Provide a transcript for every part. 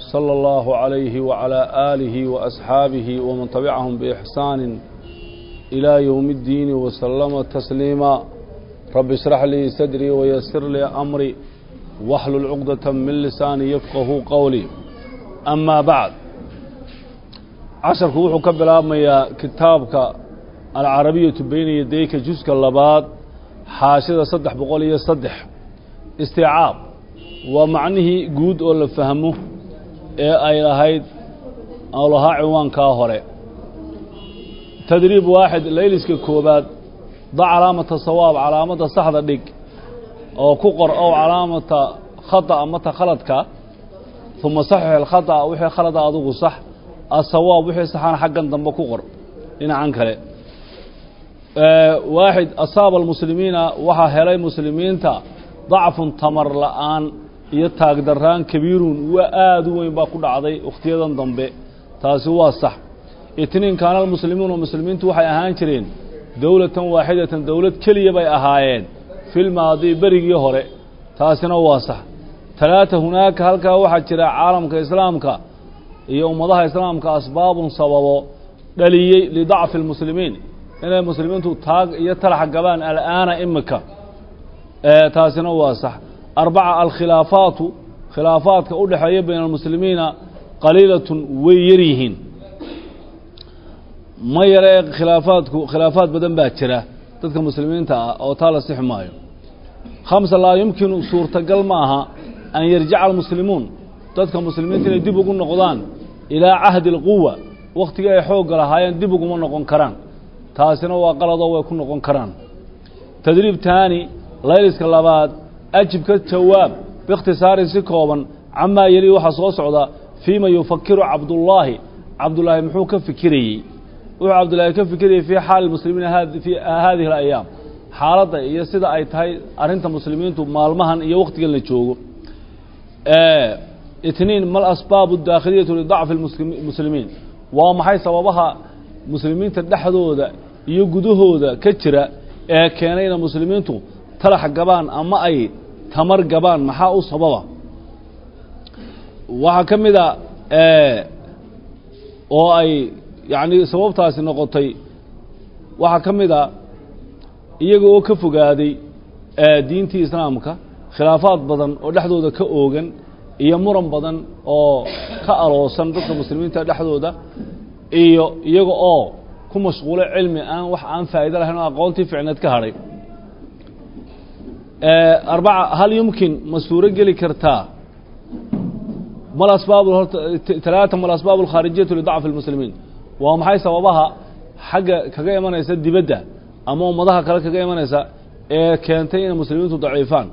صلى الله عليه وعلى آله وأصحابه ومن تبعهم بإحسان إلى يوم الدين وسلم تسليما. رب اشرح لي صدري ويسر لي أمري. وحل العقدة من لساني يفقه قولي. أما بعد عشر كوحو كبلا ميا كتابك العربية بين يديك جزك اللباد. حاشدة صدح بقولي صدح استيعاب. ومعنه قود ولا فهمه ee ay lahayd oo lahaa ciwaankaa hore. Tadriib waaxid layliska koobaad da calaamata sawaab calaamadda saxda dhig oo ku qor ow calaamata khata mata khaladka uma saxix alkhata wixii khalada adugu sax asawaab wixii saxana xaggan dambe ku qor dhinacan kale. Waaxid asaaba almuslimiina waxaa helay muslimiinta dacfun tamar la'aan iyo taagdaraan kabiirun waa aada u weyn baa ku dhacday wakhtiyadan dambe. Taasi waa sax. Itniin kaana almuslimuuna muslimiintu waxay ahaan jireen dowlatan waaxidatan dowlad keliya bay ahaayeen filmaadi berigii hore. Taasina waa sax. Talaata hunaaka halkaa waxaa jira caalamka islaamka iyo ummadaha islaamka asbaabun sababo dhaliyey lidacfi اlmuslimiin inay muslimiintu taag iyo talax gabaan al'aana imika. Taasina waa sax arbaca alkhilaafaatu khilaafaadka u dhexeeya bayna almuslimiina qaliilatun way yar yihiin. Ma yare khilaafaadku khilaafaad badan baa jira dadka muslimiinta ah oo taa la sixi maayo. Khamsa laa yumkinu suurtagal ma aha an yarjica almuslimuun dadka muslimiinta inay dib ugu noqdaan ilaa cahdi اlquwa wakhtigii ay xoogga lahaayeen dib uguma noqon karaan. Taasina waa qaladoo way ku noqon karaan. Tadriib taani layliska labaad ajib ka jawaab biikhtisaarin si kooban camaa yeli waxaa soo socda fiima yufakiru cabdullaahi cabdullaahi muxuu ka fikirayey wuxuu cabdullaahi ka fikirayey fii xaali muslimiina fii haadihi اlayaam xaaladda iyo sida ay tahay arrinta muslimiintu maalmahan iyo wakhtigan la joogo itniin mal asbaabu daakhiliyatu lidacfi muslimiin waa maxay sababaha muslimiinta dhexdooda iyo gudahooda ka jira ee keenay ina muslimiintu talax gabaan ama ay tamar gabaan maxaa u sababa? Waxaa ka mid a oo ay yacni sababtaasi noqotay waxaa ka mid a iyaga oo ka fogaaday diintii islaamka khilaafaad badan oo dhexdooda ka oogan iyo muran badan oo ka aloosan dadka muslimiinta dhexdooda iyo iyaga oo ku mashquulo cilmi aan wax aan faa'ido lahayn oo aqoontii ficneed ka hadhay arbaca hal yumkin ma suuro geli kartaa mal asbaab talaata mal asbaab alkhaarijiyatu lidacfi اlmuslimiin waa maxay sababaha xagga kaga imanaysa dibadda ama ummadaha kale kaga imanaysa ee keentay inay muslimiintu daciifaan?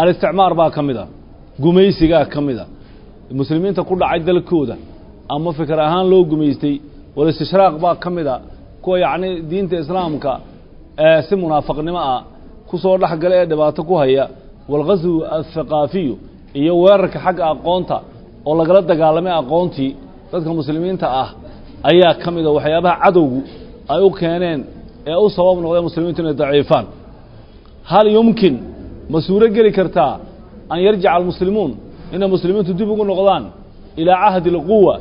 Alisticmaar baa ka mid a. Gumaysigaa ka mid a. Muslimiinta ku dhacay dalkooda ama fikir ahaan loo gumaystay walistishraaq baa ka mid a. Kuwa yacni diinta islaamka si munaafaqnimo ah ku soo dhex gala ee dhibaato ku haya walghaswu athaqaafiyu iyo weerarka xagga aqoonta oo lagala dagaalamay aqoontii dadka muslimiinta ah ayaa ka mid a waxyaabaha cadowgu ay u keeneen ee u sabab noqdeen muslimiintu inay daciifaan. Hal yumkin ma suuro geli kartaa an yarjica almuslimuun inay muslimiintu dib ugu noqdaan ilaa cahdi اlquwa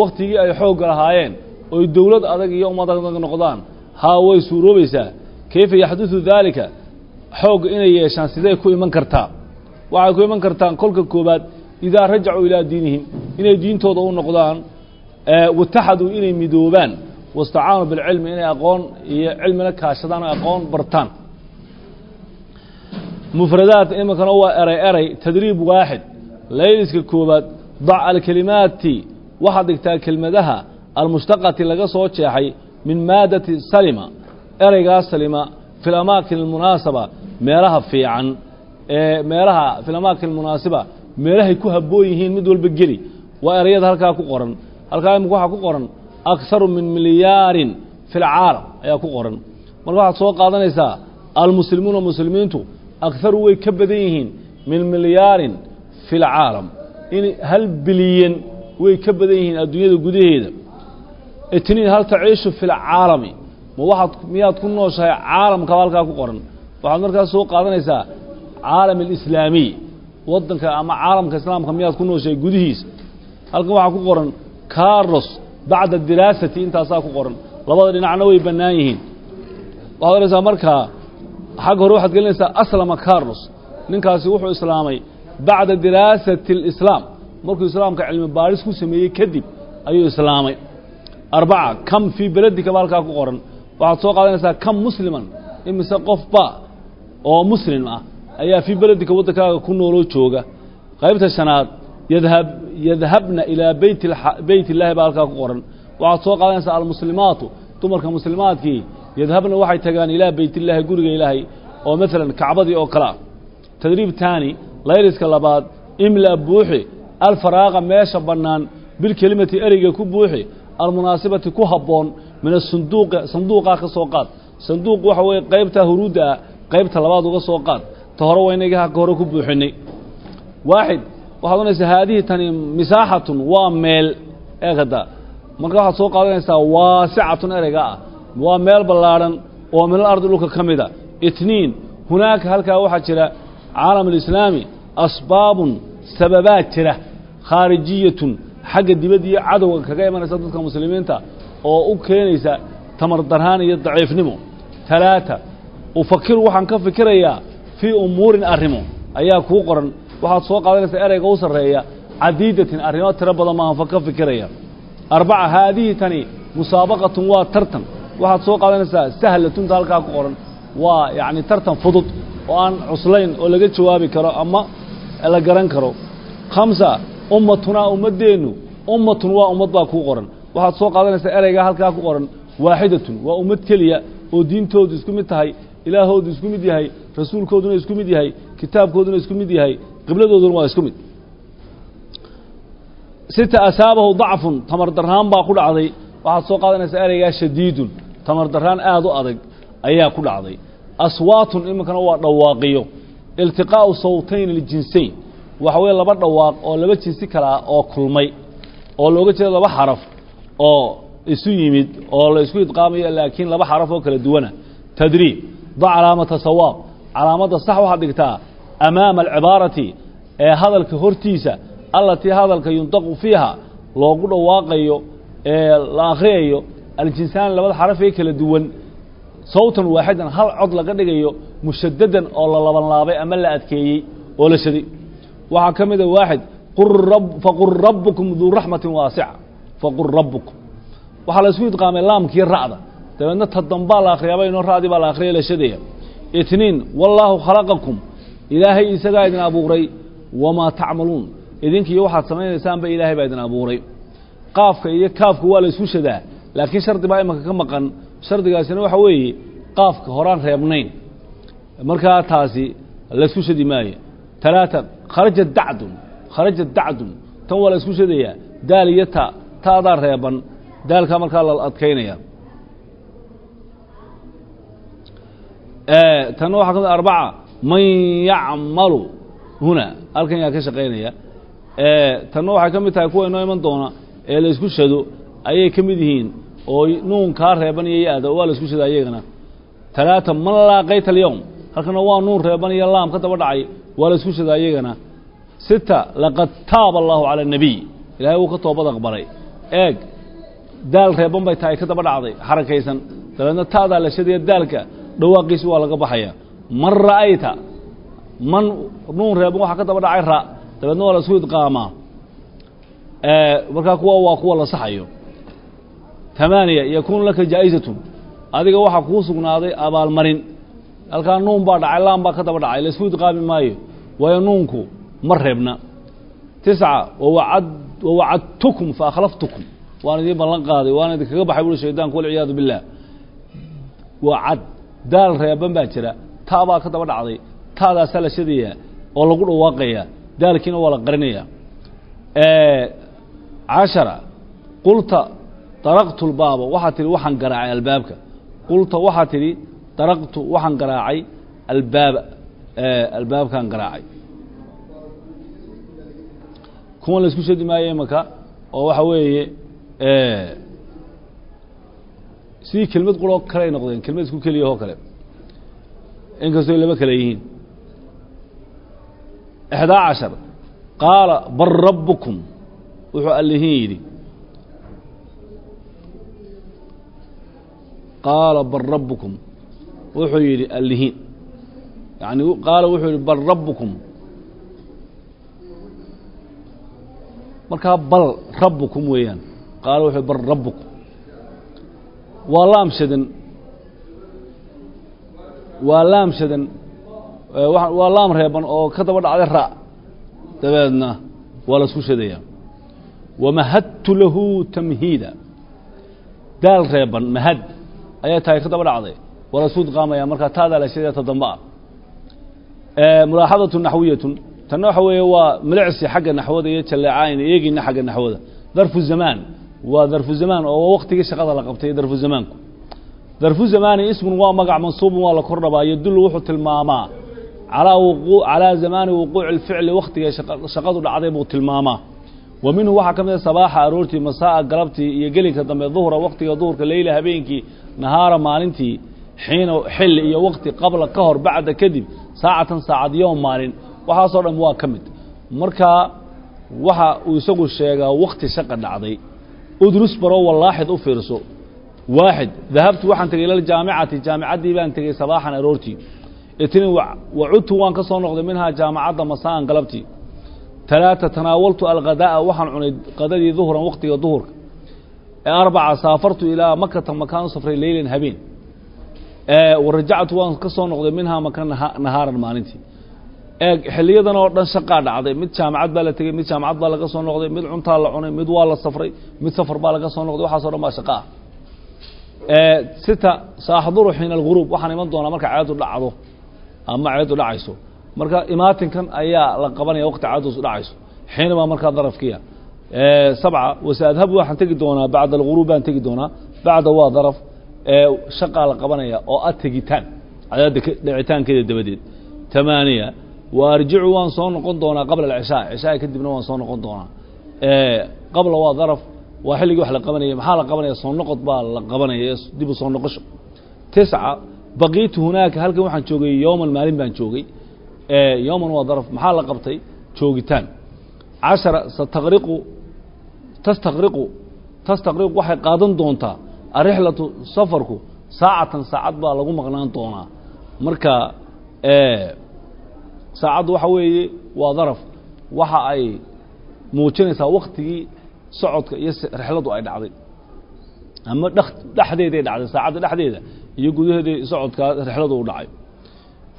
wakhtigii ay xoogga lahaayeen oy dowlad adag iyo ummad adag noqdaan? Haa way suuroobaysaa. Kayfa yaxduثu daalika xoogga inay yeeshaan sidee ku iman kartaa? Waxay ku iman kartaan kolka koobaad idaa rajacuu ilaa diinihim inay diintooda u noqdaan wataxaduu inay midoobaan wastacaanuu bilcilmi inay aqoon iyo cilmina kaashadaan o aqoon bartaan. Mufradaat iminkana waa eray eray tadriib waaxid. Layliska koobaad dac alkelimaati waxaad dhigtaa kelmadaha almushtaqati laga soo jeexay min maadati salima ereygaa salima fi lamaakin almunaasaba meelaha fiican ee meelaha fi lamaakin almunaasiba meelahay ku habboon yihiin mid walba geli. Waa ereyada halkaa ku qoran. Halkaa imika waxaa ku qoran akharu min milyaarin fi lcaalam ayaa ku qoran. Marka waxaad soo qaadanaysaa almuslimuuna muslimiintu akharu way ka badan yihiin min milyaarin fi lcaalam in hal bilyan way ka badan yihiin adduunyada gudaheeda. Itniin hal taciishu fi lcaalami ma waxaad miyaad ku nooshahay caalamkaba halkaa ku qoran. Waxaad markaas soo qaadanaysaa caalam alislaamiy waddanka ama caalamka islaamka miyaad ku nooshahay gudihiisa halkan waxaa ku qoran carlos bacda diraasati intaasaa ku qoran. Labada dhinacna way bannaan yihiin. Waxaad odhanaysaa markaa xagga hore waxaad gelinaysaa aslama carlos. Ninkaasi wuxuu islaamay bacda diraasati alislaam. Markuu islaamka cilmi baadhis ku sameeyey kadib ayuu islaamay. Arbaca kam fii beledikaba halkaa ku qoran waxaad soo qaadanaysaa kam musliman? Imise qofba oo muslim ah ayaa fii beledika waddankaaga ku nooloo jooga. Qaybta shanaad yadhab yadhabna ilaa beyt beyt illaahi baa halkaa ku qoran. Waxaad soo qaadanaysaa almuslimaatu dumarka muslimaadkii yadhabna waxay tagaan ilaa beytillaahi guriga ilaahay oo maalan kacbadii oo kale ah tadriib taani layliska labaad imla buuxi alfaraaqa meesha bannaan bilkelimati ereyga ku buuxi almunaasibati ku habboon min asunduuqi sanduuqaa ka soo qaad. Sanduuq waxa weeye qaybta huruudda ah qaybta labaad uga soo qaad. Ta hore waynaga haka hore ku buuxinay. Waaxid waxaad onaysaa haadihi tani misaaxatun waa meel eeg hadda marka waxaad soo qaadanaysaa waasicatun ereyga ah. Waa meel ballaadhan oo minal ardi dhulka ka mida itniin hunaaka halkaa waxaa jira caalam alislaami asbaabun sababaad jira. Khaarijiyatun xagga dibadda iyo cadowga kaga imanaysa dadka muslimiinta oo u keenaysa tamar darhaan iyo daciifnimo. Talaata ufakiru waxaan ka fikirayaa fii umuurin arrimo. Ayaa kuu qoran. Waxaad soo qaadanaysaa ereyga u sarreeya cadiidatin arrimo tiro badan maahan ka fikiraya. Arbaca haadihi tani musaabaqatun waa tartan. Waxaad soo qaadanaysaa sahlatunta halkaa ku qoran. Waa yacni tartan fudud oo aan cuslayn oo laga jawaabi karo ama la garan karo. Khamsa ummatunaa ummaddeennu ummatun waa ummad baa kuu qoran waxaad soo qaadanaysaa ereygaa halkaa ku qoran waaxidatun waa ummad keliya oo diintoodu isku mid tahay ilaahoodu isku mid yahay rasuulkooduna isku mid yahay kitaabkooduna isku mid yahay qibladooduna waa isku mid. Sita asaabahu dacfun tamar darhaan baa ku dhacday. Waxaad soo qaadanaysaa ereygaa shadiidun tamar darhaan aada u adag ayaa ku dhacday. Aswaatun iminkana waa dhawaaqiyo. Iltiqaa'u sawtayn aljinsayn waxa weeye laba dhawaaq oo laba jinsi kale ah oo kulmay oo looga jeedo laba xaraf oo isu yimid oo la isku idqaamayo laakiin laba xaraf oo kala duwana. Tadriib da calaamata sawaab. Calaamadda sax waxaad dhigtaa amaama alcibaarati ee hadalka hortiisa allatii hadalka yuntaqu fiiha loogu dhawaaqayo ee la akhriyayo aljinsaan labada xaraf ee kala duwan. Sawtan waaxidan hal cod laga dhigayo mushadadan oo la labanlaabay ama la adkeeyey oo la shaday waxaa ka mida waaxid faqul rabbukum duu raxmatin waasica faqul rabbukum waxaa la isku idqaamay laamkii ra'da dabeedna ta dambaa la akhriyaaba inoo ra'dii baa la akhriya la shadaya itniin wallaahu khalaqakum ilaahay isagaa idin abuuray wamaa tacmaluun idinkiiyo waxaad samaynaysaanba ilaahay baa idin abuuray qaafka iyo kaafku waa la isku shadaa laakiin shardi baa imanka ka maqan shardigaasina waxa weeye qaafka horaan reebnayn markaa taasi laysku shadi maayo talaata kharaja dacdun kharaja dacdun tan waa la isku shadayaa daal iyo ta taadaa reeban daalkaa markaa la adkaynaya. Tanna waxaa ka mid arbaca man yacmalu huna halkan yaa ka shaqaynaya. Tanna waxay ka mid tahay kuwa inoo iman doona ee la isku shado ayay ka mid yihiin oo nuun kaa reeban iyo ya-da waa la isku iyagana. Talaata man laaqayta alyowm halkana waa nuun reeban iyo laam ka daba dhacay waa la isku iyagana. Sita laqad taaba allahu cala الnabiy ilaahay wuu ka toobad aqbalay eeg daal reeban bay tahay ka daba dhacday. Xarakaysan dabeedna taadaa daalka dhawaaqiisi waa laga baxaya. Man ra'ayta man nuun reeban waxaa ka daba dhacay ra dabeedna waa la isku idqaamaa markaa kuwa waa kuwa la saxayo. Tamaaniya yakuunu laka jaa'izatun. Adiga waxaa kuu sugnaaday abaalmarin. Halkaa nuun baa dhacay laan baa ka daba dhacay la isku idqaami maayo. Waayo nuunku ma reebna. Tisca wawacad wawacadtukum faakhlaftukum waan idiin ballan qaaday waan idinkaga baxay buri shaydaanku walciyaadu billaah wacad daal reeban baa jira. Taa baa ka daba dhacday. Taadaasaa la shadayaa oo lagu dhawaaqayaa daalkiina waa la qarinayaa. Cashara qulta daraqtu lbaaba waxaa tidhi waxaan garaacay albaabka. Qulta waxaa tidhi daraqtu waxaan garaacay albaaba albaabkaan garaacay kuwan la isku shadi maayo imaka oo waxa weeye sidii kelmad quroo kale ay noqdeen kelmad isku keliyahoo kale. Inkastoo laba kale yihiin. Ixdaa cashar qaala bal rabbukum wuxuu allihin yidhi. Qaala bal rabbukum wuxuu yidhi allihin yani qaala wuxuu yidhi bal rabbukum markaa bal rabbukum weeyaan qaala wuxuu bal rabbukum waa laamshadan waa laamshadan waa laam reeban oo ka daba dhacday ra. Dabeedna waa la isku shadayaa wamahadtu lahu tamhiida. Daal reeban mahad ayaa tahay ka daba dhacday. Waa la isku idqaamaya markaa taadaa la shadaya ta damba ah mulaaxadatu naxwiyatun darfu zamaan waa darfu zamaan oo waktigii shaqada la qabtay darfu zamaanku darfu zamaani ismun waa magac mansuubun waa la kor dhabaa yadullu wuxuu tilmaamaa calaa wuquu calaa zamaani wuquuci اlficli waktiga shaqadu dhacday buu tilmaamaa wa minhu waxaa ka mid a sabaaxa aroortii masaa'a galabtii iyo gelinka dambe duhra waktiga duhurka leyla habeenkii nahaara maalintii xiina xilli iyo wakti qabla ka hor bacda kadib saacatan saacad yoom maalin waxaasoo dhan waa ka mid. Markaa waxa uu isagu sheegaa wakti shaqa dhacday udrus wallaaxid u fiirso. Waaxid dahabtu waxaan tegey ila jaamicati jaamicaddii baan tegey sabaaxan aroortii. Itnin wacudtu waan ka soo noqday minhaa jaamacadda masaan galabtii. Talaata tanaawaltu alghadaa'a waxaan cunay qadadii duhran waktiga duhurka. Arbaca saafartu ilaa makata makaan u safray leylan habeen. Warajactu waan ka soo noqday minhaa maka nahaaran maalintii eeg xiliyadan oo dhan shaqaa dhacday mid jaamacad baa la tegey mid jaamacad baa laga soo noqday mid cuntaa la cunay mid waa la safray mid safar baa laga soo noqday waxaaso dhan baa shaqa ah sita saaxduru xiina alguruub waxaan iman doonaa marka ceedu dhacdo ama ceedu dhacayso marka imaatinkan ayaa la qabanaya waqti ceedu dhacayso xiina baa markaa darafkiya sabca wasaadhabu waxaan tegi doonaa bacda alguruub baan tegi doonaa bacda waa daraf shaqaa la qabanaya oo a tegitaan cadaada dhicitaankeeda dabadeed tamaaniya wa waan soo noqon doonaa qabla alcishaa. Cishaa kadibna waan soo noqon doonaa. Qabla waa daraf waa xilligii wax la qabanaya maxaa la qabanaya soo noqod baa la qabanaya dib u soo noqosho. Tisca baqiitu hunaaka halkan waxaan joogay yowman maalin baan joogay. Yowman waa daraf maxaa la qabtay? Joogitaan. Cashara sataqriqu tastaqriqu tastaqriqu waxay qaadan doontaa arixlatu safarku saacatan saacad baa lagu maqnaan doonaa. Marka saacaddu waxa weeye waa daraf waxa ay muujinaysaa waktigii socodka iyo rixladu ay dhacday ama dhexdeeday dhacday saacadda dhexdeeda iyo gudaheeda socodkaa rixladu u dhacay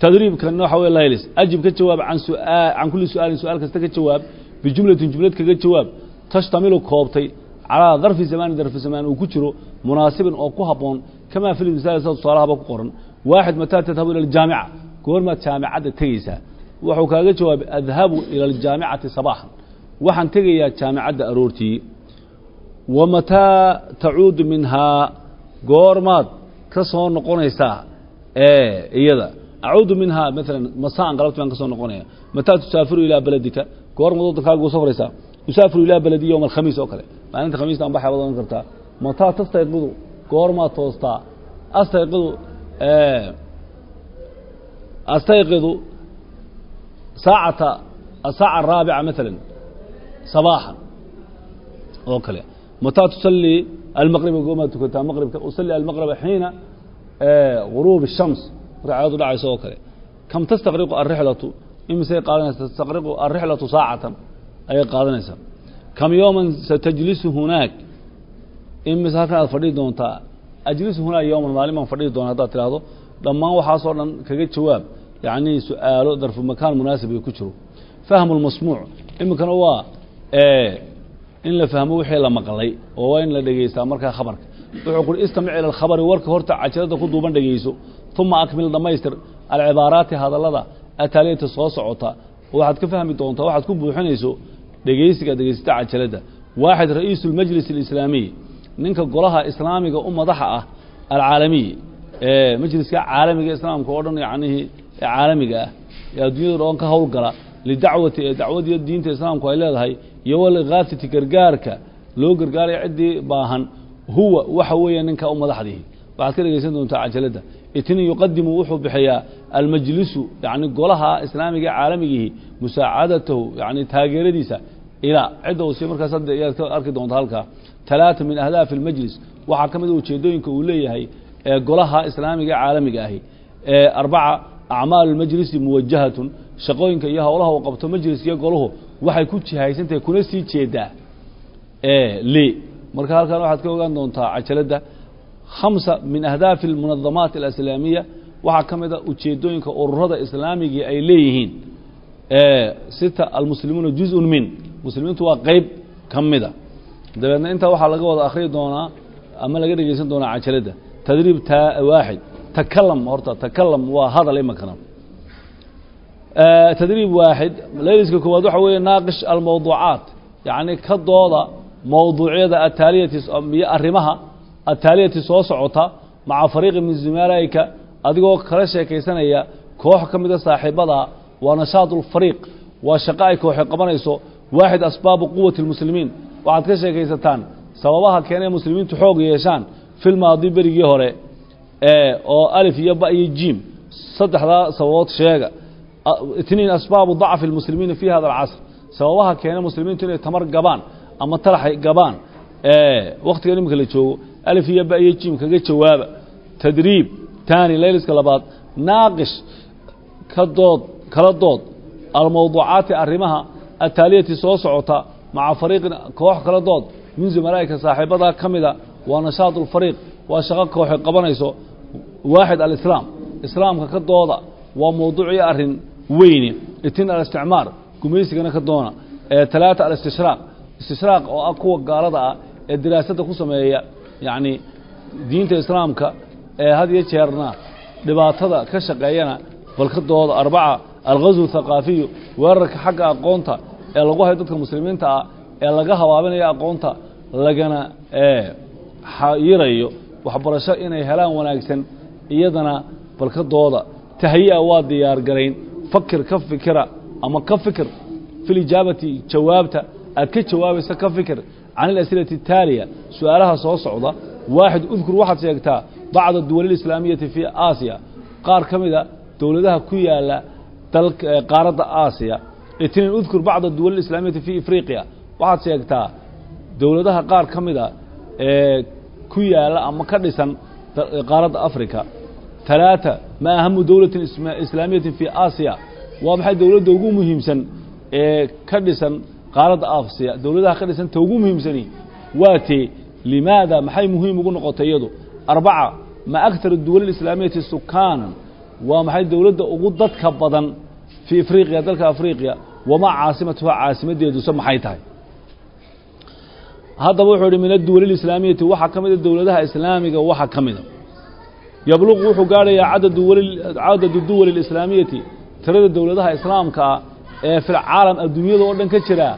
tadriibkana waxa wey laylis ajib ka jawaab an suaa can kulli su-aalin su-aal kasta ka jawaab bijumlatin jumlad kaga jawaab tashtamilu koobtay calaa darfi zamaani darfi zamaan uu ku jiro munaasibin oo ku habboon kamaa fi misaal sida tusaalahaba ku qoran waaxid mataa tadhabu ila aljaamica goormaad jaamicadda tegeysaa wuxuu kaaga jawaabay adhabu ila aljaamicati sabaaxan waxaan tegayaa jaamicadda aroortii wa mataa tacuudu minhaa goormaad ka soo noqonaysaa ee iyada acuudu minhaa maalan masaan galabti baan ka soo noqonaya. Mataa tusaafiru ilaa beledika goormaad waddankaaga u safraysaa usaafiru ilaa beledi yowma alkhamiis oo kale. Maalinta khamiista an baxay wadan kartaa mataa tastayqidu? Goormaad toostaa astayqidu astayqidu saacata asaaca araabica maalan sabaaxan oo kale mataa tusallii almaqriba goomaad tukataa maqribka usalli almaqriba xiina guruub الshams marka ceedu dhacayso oo kale kam tastaqriqu alrixlatu imisay qaadanaysa tastaqriqu alrixlatu saacatan ayay qaadanaysaa kam yowman satajlisu hunaak imise halkan aad fadhihi doontaa ajlisu hunaak yowman maalin baan fadhihi doona haddaad tidhaahdo dhammaan waxaasoo dhan kaga jawaab yacni su'aalo darfu makaan munaasib ay ku jiro. Fahmu lmasmuuc iminkana waa in la fahmo wixii la maqlay oo waa in la dhegeystaa markaa khabarka. Wuxuu kuri istamic ila alkhabari warka horta cajalada ku duuban dhegeyso. Uma akmil dhammaystir alcibaaraati hadallada ataaliyata soo socota. Waxaad ka fahmi doontaa waxaad ku buuxinayso dhegeysiga dhegeysata cajalada. Waaxid ra'iisu lmajlis alislaamiy ninka golaha islaamiga u madaxa ah alcaalamiy majliska caalamiga islaamka oo dhan yacnihii ee caalamiga ah ee adduunyada dhan ka howlgala lidacwati ee dacwadiyo diinta islaamku ay leedahay iyo walighaasati gargaarka loo gargaaraya ciddii baahan huwa waxa weeye ninka u madaxdihi. Waxaad ka dhegaysan doontaa cajaladda itnin yuqadimu wuxuu bixiyaa almajlisu yani golaha islaamiga caalamigihi musaacadatahu yani taageeradiisa ilaa cidda uu siiy markaas hadda ayaad ka arki doonta halkaa. Talaata min ahdaafi almajlis waxaa ka mid a ujeedooyinka uu leeyahay ee golaha islaamiga caalamiga ahi. Arbaca acmaalu lmajlisi muwajahatun shaqooyinka iyo howlaha uu qabto majliskiyo golahu waxay ku jihaysantahay kuna sii jeedaa. Le marka halkan waxaad ka ogaan doontaa cajaladda khamsa min ahdaafi almunadamaat alislaamiya waxaa ka mid a ujeedooyinka ururada islaamigii ay leeyihiin. Sita almuslimuuna juzun min. Muslimiintu waa qeyb ka mida dabeedna intaa waxaa laga wada akhriyi doonaa ama laga dhegeysan doonaa cajaladda tadriib ta waaxid takalam horta takalam waa hadal imakana tadriib waaxid layliska koowaad waxa weeye naaqish almawduucaat. Yacni ka dooda mawduucyada ataaliyati iyo arrimaha ataaliyati soo socota maca fariiqi min zumalaa'ika adigoo kala sheekaysanaya koox ka mida saaxiibada waa nashaad ulfariiq waa shaqo ay kooxe qabanayso waaxid asbaabu quwati lmuslimiin. Waxaad ka sheekaysataan sababaha keenay muslimiintu xoog yeeshaan filmaadi berigii hore oo alif iyo ba iyo jiim saddexdaa sababood sheega. Itniin asbaabu dacfi lmuslimiina fi hada alcasr sababaha keena muslimiintu inay tamar gabaan ama talaxay gabaan waktigan iminka la joogo alif iyo ba iyo jiim kaga jawaaba. Tadriib taani layliska labaad. Naaqish ka dood kala dood almawduucaati arrimaha ataaliyati soo socota maca fariiqin koox kala dood min zumalaa'ika saaxiibadaa ka mida waa nashaad ulfariiq waa shaqo kooxe qabanayso waaxid alislaam islaamka ka dooda waa mawduuciyo arrin weyne itin alisticmaar gumaysigana ka doona talaata alistishraaq istishraaq oo ah kuwa gaalada ah ee diraasadda ku sameeya yacni diinta islaamka ee had iyo jeerna dhibaatada ka shaqeeyana bal ka dooda arbaca alghazw thaqaafiyu weerarka xagga aqoonta ee lagu hayo dadka muslimiinta ah ee laga habaabinayo aqoonta lagana xayirayo waxbarasho inay helaan wanaagsan iyadana bal ka dooda tahyi'a waa diyaar garayn. Fakir ka fikira ama ka fikir fi jawaabta. Aad ka jawaabaysa ka fikir. Can alas'ilati ataaliya su'aalaha soo socda. Waaxid udkur waxaad sheegtaa bacda duwali fii aasiya. Qaar ka mida dowladaha ku yaalla qaaradda aasiya. Itniin udkur bacda duwali fii ifriqiya waxaad sheegtaa dowladaha qaar ka mida ee ku yaalla ama ka dhisan qaaradda africa talaata ma ahamu dowlatin islaamiyatin fii aasiya. Waa maxay dowladda ugu muhiimsan ee ka dhisan qaaradda aasiya? Dowladaha ka dhisan ta ugu muhiimsani waa tee limaada maxay muhiim ugu noqotay iyadu arbaca ma aktar duwali islaamiyati sukaanan. Waa maxay dowladda ugu dadka badan fii afriqiya dalka afriqiya? Wamaa caasimatuha caasimadeeduse maxay tahay haddaba wuxuu ihi min aduwali islaamiyati waxaa ka mida dowladaha islaamiga waxaa ka mida yabluqu wuxuu gaadhayaa cadadu duwali اlislaamiyati tirada dowladaha islaamka ah ee fi lcaalam adduunyada oo dhan ka jira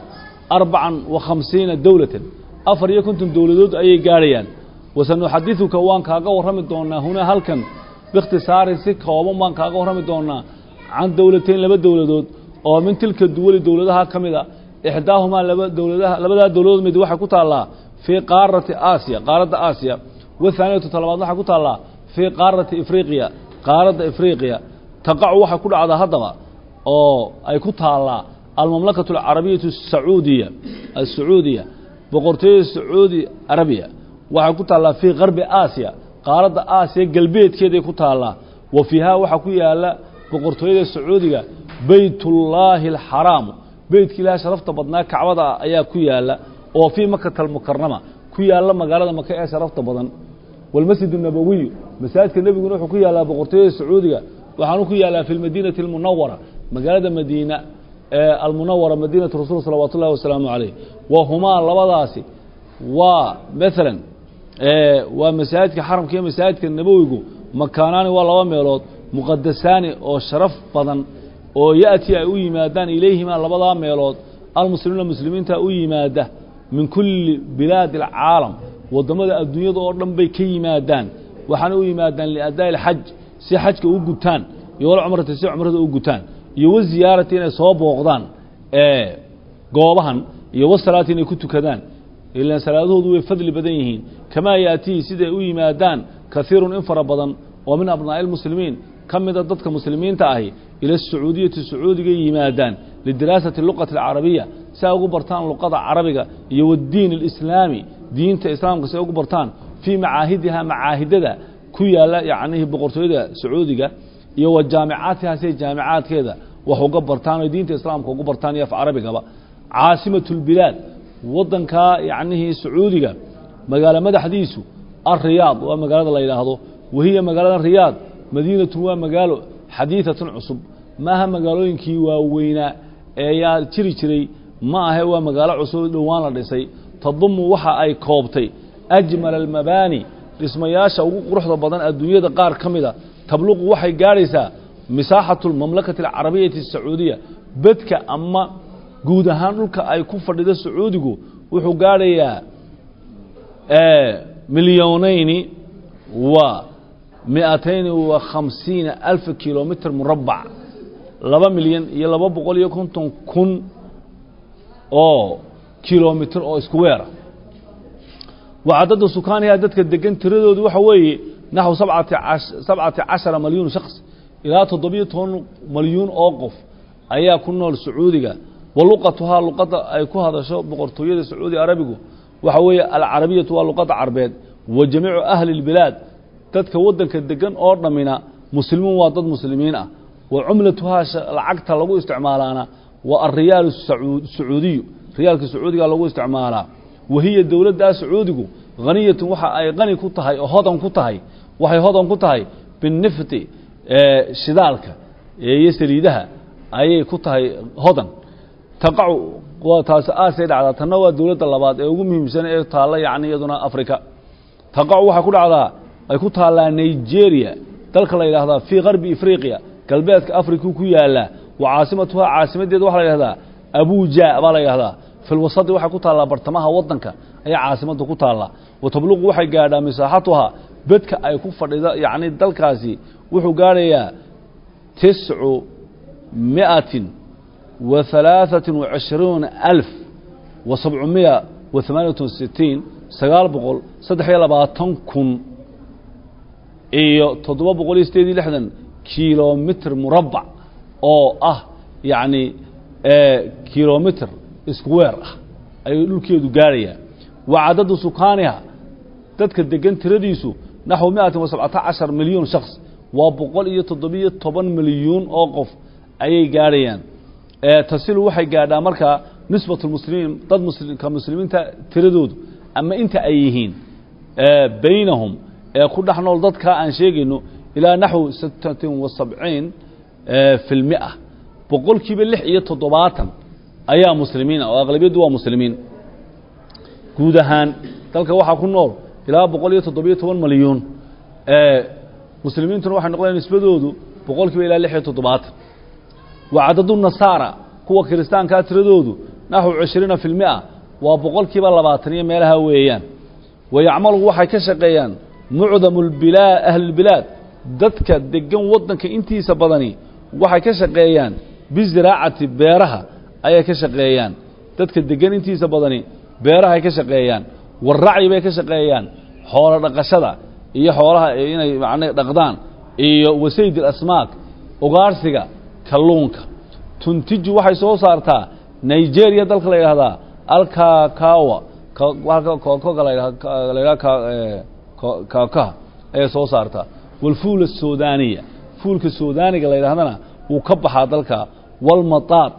arbacan wa khamsiina dowlatan afar iyo konton dowladood ayay gaadhayaan. Wasanuxadiثuka waan kaaga warrami doonaa hunaa halkan. Biikhtisaarin si kooban baan kaaga warrami doonaa can dowlatayn laba dowladood oo min tilka duwali dowladaha ka mida ixdaahumaa laba dowladaha labadaa dowladood mid waxay ku taallaa fii qaarati aasiya qaaradda aasiya wathaaniyatu talabaad waxay ku taallaa fii qaarati ifriqiya qaaradda ifriqiya taqacu waxay ku dhacdaa haddaba oo ay ku taallaa almamlakatu alcarabiyatu asacuudiya asacuudiya boqortooyada sacuudi arabiya waxay ku taallaa fii qarbi aasiya qaaradda aasiya galbeedkeeday ku taallaa wa fiihaa waxaa ku yaalla boqortooyada sacuudiga beytullaahi alxaraamu beytka ilaah sharafta badnaa kacbada ayaa ku yaala oo fii makata almukarama ku yaala magaalada maka ee sharafta badan walmasjid الnabowiyu masaajidka nebiguna wuxuu ku yaalaa boqortooyada sacuudiga waxaanu ku yaalaa fi lmadiinati اlmunawara magaalada madiina ee almunawara madiinatu rasul salawaat ullahi wasalaamu calayh wa humaa labadaasi waa maalan waa masaajidka xaramka iyo masaajidka nabowigu makaanaani waa laba meelood muqadasaani oo sharaf badan oo ya'ti ay u yimaadaan ilayhimaa labadaa meelood almuslimiina muslimiinta u yimaada min kulli bilaadi alcaalam waddamada adduunyada oo dhan bay ka yimaadaan. Waxaana u yimaadaan liadaa'i ilxaj si xajka u gutaan iyo wal cumrata si cumrada u gutaan iyo wa inay soo booqdaan goobahan iyo wasalaati inay ku tukadaan. Ilaan salaadahoodu way fadli badan yihiin. Kamaa yaatihi siday u yimaadaan kaiirun in fara badan oo min abnaa'i lmuslimiin ka mida dadka muslimiinta ahi ila sacuudiyati sacuudigay yimaadaan lidiraasati luqati alcarabiya si ay ugu bartaan luqada carabiga iyo wadiin alislaami diinta islaamka si ay ugu bartaan fii macaahidiha macaahidada ku yaalla yacnihii boqortooyada sacuudiga iyo wa jaamicaatiha siay jaamicaadkeeda wax uga bartaan oo diinta islaamka ugu bartaan iyo af carabigaba. Caasimatu lbilaad yacnihii sacuudiga magaalo madaxdiisu alriyaad waa magaalada la yidhaahdo wahiya magaalada riyaad madiinatun waa magaalo xadiidatun cusub. Maaha magaalooyinkii waaweynaa ee yaa jiri jiray ma ahe waa magaalo cusub dhowaan la dhisay. Tadumu waxa ay koobtay. Ajmala almabaani dhismayaasha ugu quruxda badan adduunyada qaar ka mida tabluqu waxay gaadhaysaa misaaxatu lmamlakati alcarabiyati asacuudiya bedka ama guud ahaan dhulka ay ku fadhido sacuudigu wuxuu gaadhayaa milyoonayni wa miatayni wa khamsiina alfa kilomitr murabbac. Laba milyan iyo laba boqol iyo konton kun oo kilomitr oo isku weera. Wacadada sukaaniha dadka degan tiradoodu waxa weeye naxw sabcati cashara malyuun shaks ilaa toddobiyo toban malyuun oo qof ayaa ku nool sacuudiga. Wa luqatuhaa luqadda ay ku hadasho boqortooyada sacuudi arabigu. Waxa weeye alcarabiyatu waa luqadda carbeed. Wa jamiicu ahli اlbilaad dadka waddanka degan oo dhammina muslimiin waa dad muslimiin ah. Wa cumlatuhaa lacagta lagu isticmaalaana waa alriyaal sacuudiyu. Riyaalka sacuudiga lagu isticmaalaa. Wahiya dowladdaa sacuudigu haniyatun waxa ay qani ku tahay oo hodan ku tahay waxay hodan ku tahay binifti shidaalka iyo saliidaha ayay ku tahay hodan. Taqacu waa taasi dhacdaa tanna waa dowladda labaad ee ugu muhiimsan ee taalla yacni iyaduna afrika. Taqacu waxay ku dhacdaa ay ku taallaa nigeria. Dalka la yidhaahdaa fii qarbi afriqiya galbeedka africa ku yaallaa wa caasimatuhaa caasimadeeda waxaa la yidhahdaa abuja baa la yidhahdaa fi lwasadi waxay ku taallaa bartamaha waddanka ayaa caasimadda ku taallaa. Wa tabluqu waxay gaadhaa misaaxatuhaa bedka ay ku fadhida yacni dalkaasi wuxuu gaadhayaa tiscu miatin wa halaaثatin wa cishruuna alf wa sabcumiya wa hamaaniyat sitiin sagaal boqol saddex iyo labaatan kun iyo toddoba boqol iyo sideed iyo lixdan kilomitr murabbac oo ah yacni kilomitr iskuweer ah ayuu dhulkeedu gaadhayaa. Wa cadadu sukaaniha dadka degan tiradiisu naxو miatin wa sabcata cashar milyuun shaks waa boqol iyo toddobiyo toban milyuun oo qof ayay gaadhayaan. Tasilu waxay gaadhaa markaa nisbat muslimiin dad ka muslimiinta tiradoodu ama inta ay yihiin baynahum ee ku dhex nool dadkaa aan sheegayno ilaa naxو sittatin wa sabciin fi lmia boqolkiiba lix iyo toddobaatan ayaa muslimiina oo aqlabiyaddu waa muslimiin. Guud ahaan dalka waxaa ku nool ilaa boqol iyo toddobiyo toban malyuun muslimiintuna waxay noqdeen nisbadoodu boqolkiiba ilaa lix iyo toddobaatan. Wa cadadu nasaara kuwa kiristaankaa tiradoodu naxو cishriina fi lmia waa boqolkiiba labaatan iyo meelaha weeyaan. Wa waxay ka shaqeeyaan mucdamu bilaa ahlilbilaad dadka degan waddanka intiisa badani waxay ka shaqeeyaan biziraacati beeraha ayay ka shaqeeyaan dadka degan intiisa badani beerahay ka shaqeeyaan warracyi bay ka shaqeeyaan xoolo dhaqashada iyo xoolaha inay man dhaqdaan iyo wasayd alasmaak ugaarsiga kalluunka tuntiju waxay soo saartaa nigeria dalka la yidhahdaa alkakawa kokoga la كاكا أي سو صارتا والفول السودانية. فول السوداني قال إذا هذانا وكب حاضلكا والمطاط.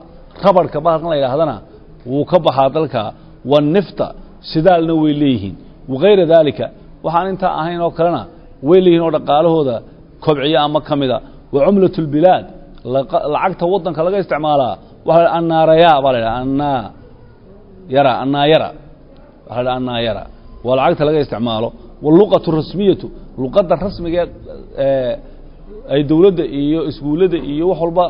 خبر كبار قال إذا هذانا وكب حاضلكا والنفطة سدال نوي وغير ذلك. وحان انتا آهين أو كرنا ويليهن أو دقاله هذا. كبعية أما كمدا وعملة البلاد. العقتة وطن كلاقا استعمالا. وحال أنا ريا؟ بالا أنا يرى. أنا يرى. وحال أنا يرى. والعقتة لقا استعماله. Waluqatu rasmiyatu luqadda rasmiga ay dowladda iyo iskuullada iyo wax walba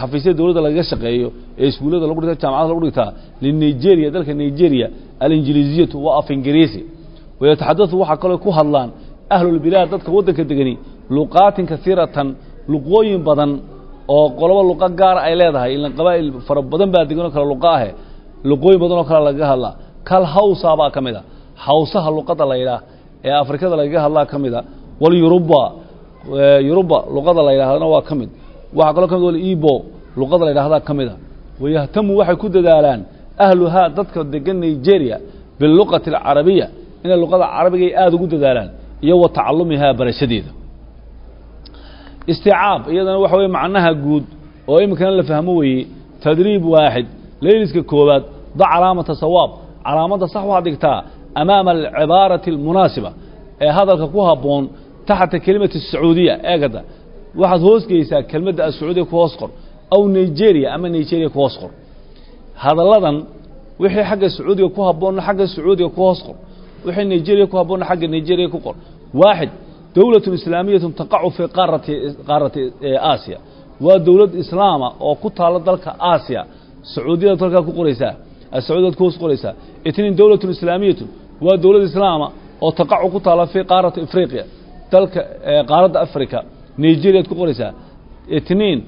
xafiisyada dowladda lagaga shaqeeyo ee iskuullada lagu dhigta jaamacada lagu dhigtaa linigeria dalka nigeria alinjiliiziyatu waa af ingiriisi wayataxadadu waxaa kaloo ku hadlaan ahlulbilaad dadka waddanka degani luqaatin kaiiratan luqooyin badan oo qolobo luqa gaara ay leedahay ilan qabaa'il fara badan baa deganoo kale luqa ahe luqooyin badan oo kale lagaga hadlaa kal hawsa baa ka mid a hawsaha luqada la yidhaah ee afrikada lagaga hadlaa ka mid a wal yuruba luqada la yidhahdana waa ka mid. Waxaa kaloo ka mid wal ibo luqada la yidhahdaa ka mid a. Wayahtamu waxay ku dadaalaan ahluhaa dadka degan nigeria biluqati alcarabiya inay luqada carabigay aada ugu dadaalaan iyo wa tacalumihaa barashadeeda. Isticaab iyadana waxa weye macnaha guud oo iminkana la fahmo weeye tadriib waaxid layliska koowaad da calaamata sawaab. Calaamadda sax waxaad dhigtaa amaama alcibaarati almunaasiba ee hadalka ku habboon taxta kelimati sacuudiya eegada waxaad hoos geysaa kelmadda asacuudiya ku hoos qor aw nigeria ama nigeria ku hoos qor hadalladan wixii xagga sacuudiga ku habboonna xagga sacuudiga ku hoos qor wixii nigeria ku habboonna xagga nigeria ku qor waaxid dowlatun islaamiyatun taqacu fii qaarati qaarati aasiya waa dowlad islaama oo ku taalo dalka aasiya sacuudiyadaad halkaa ku qoraysaa sacuudiyaad ku hoos qoraysaa itniin dowlatun islaamiyatun waa dowladda islaama oo taqacu ku taalla fii qaarati afriqiya. Dalka qaaradda africa nigeria ad ku qoraysaa. Itniin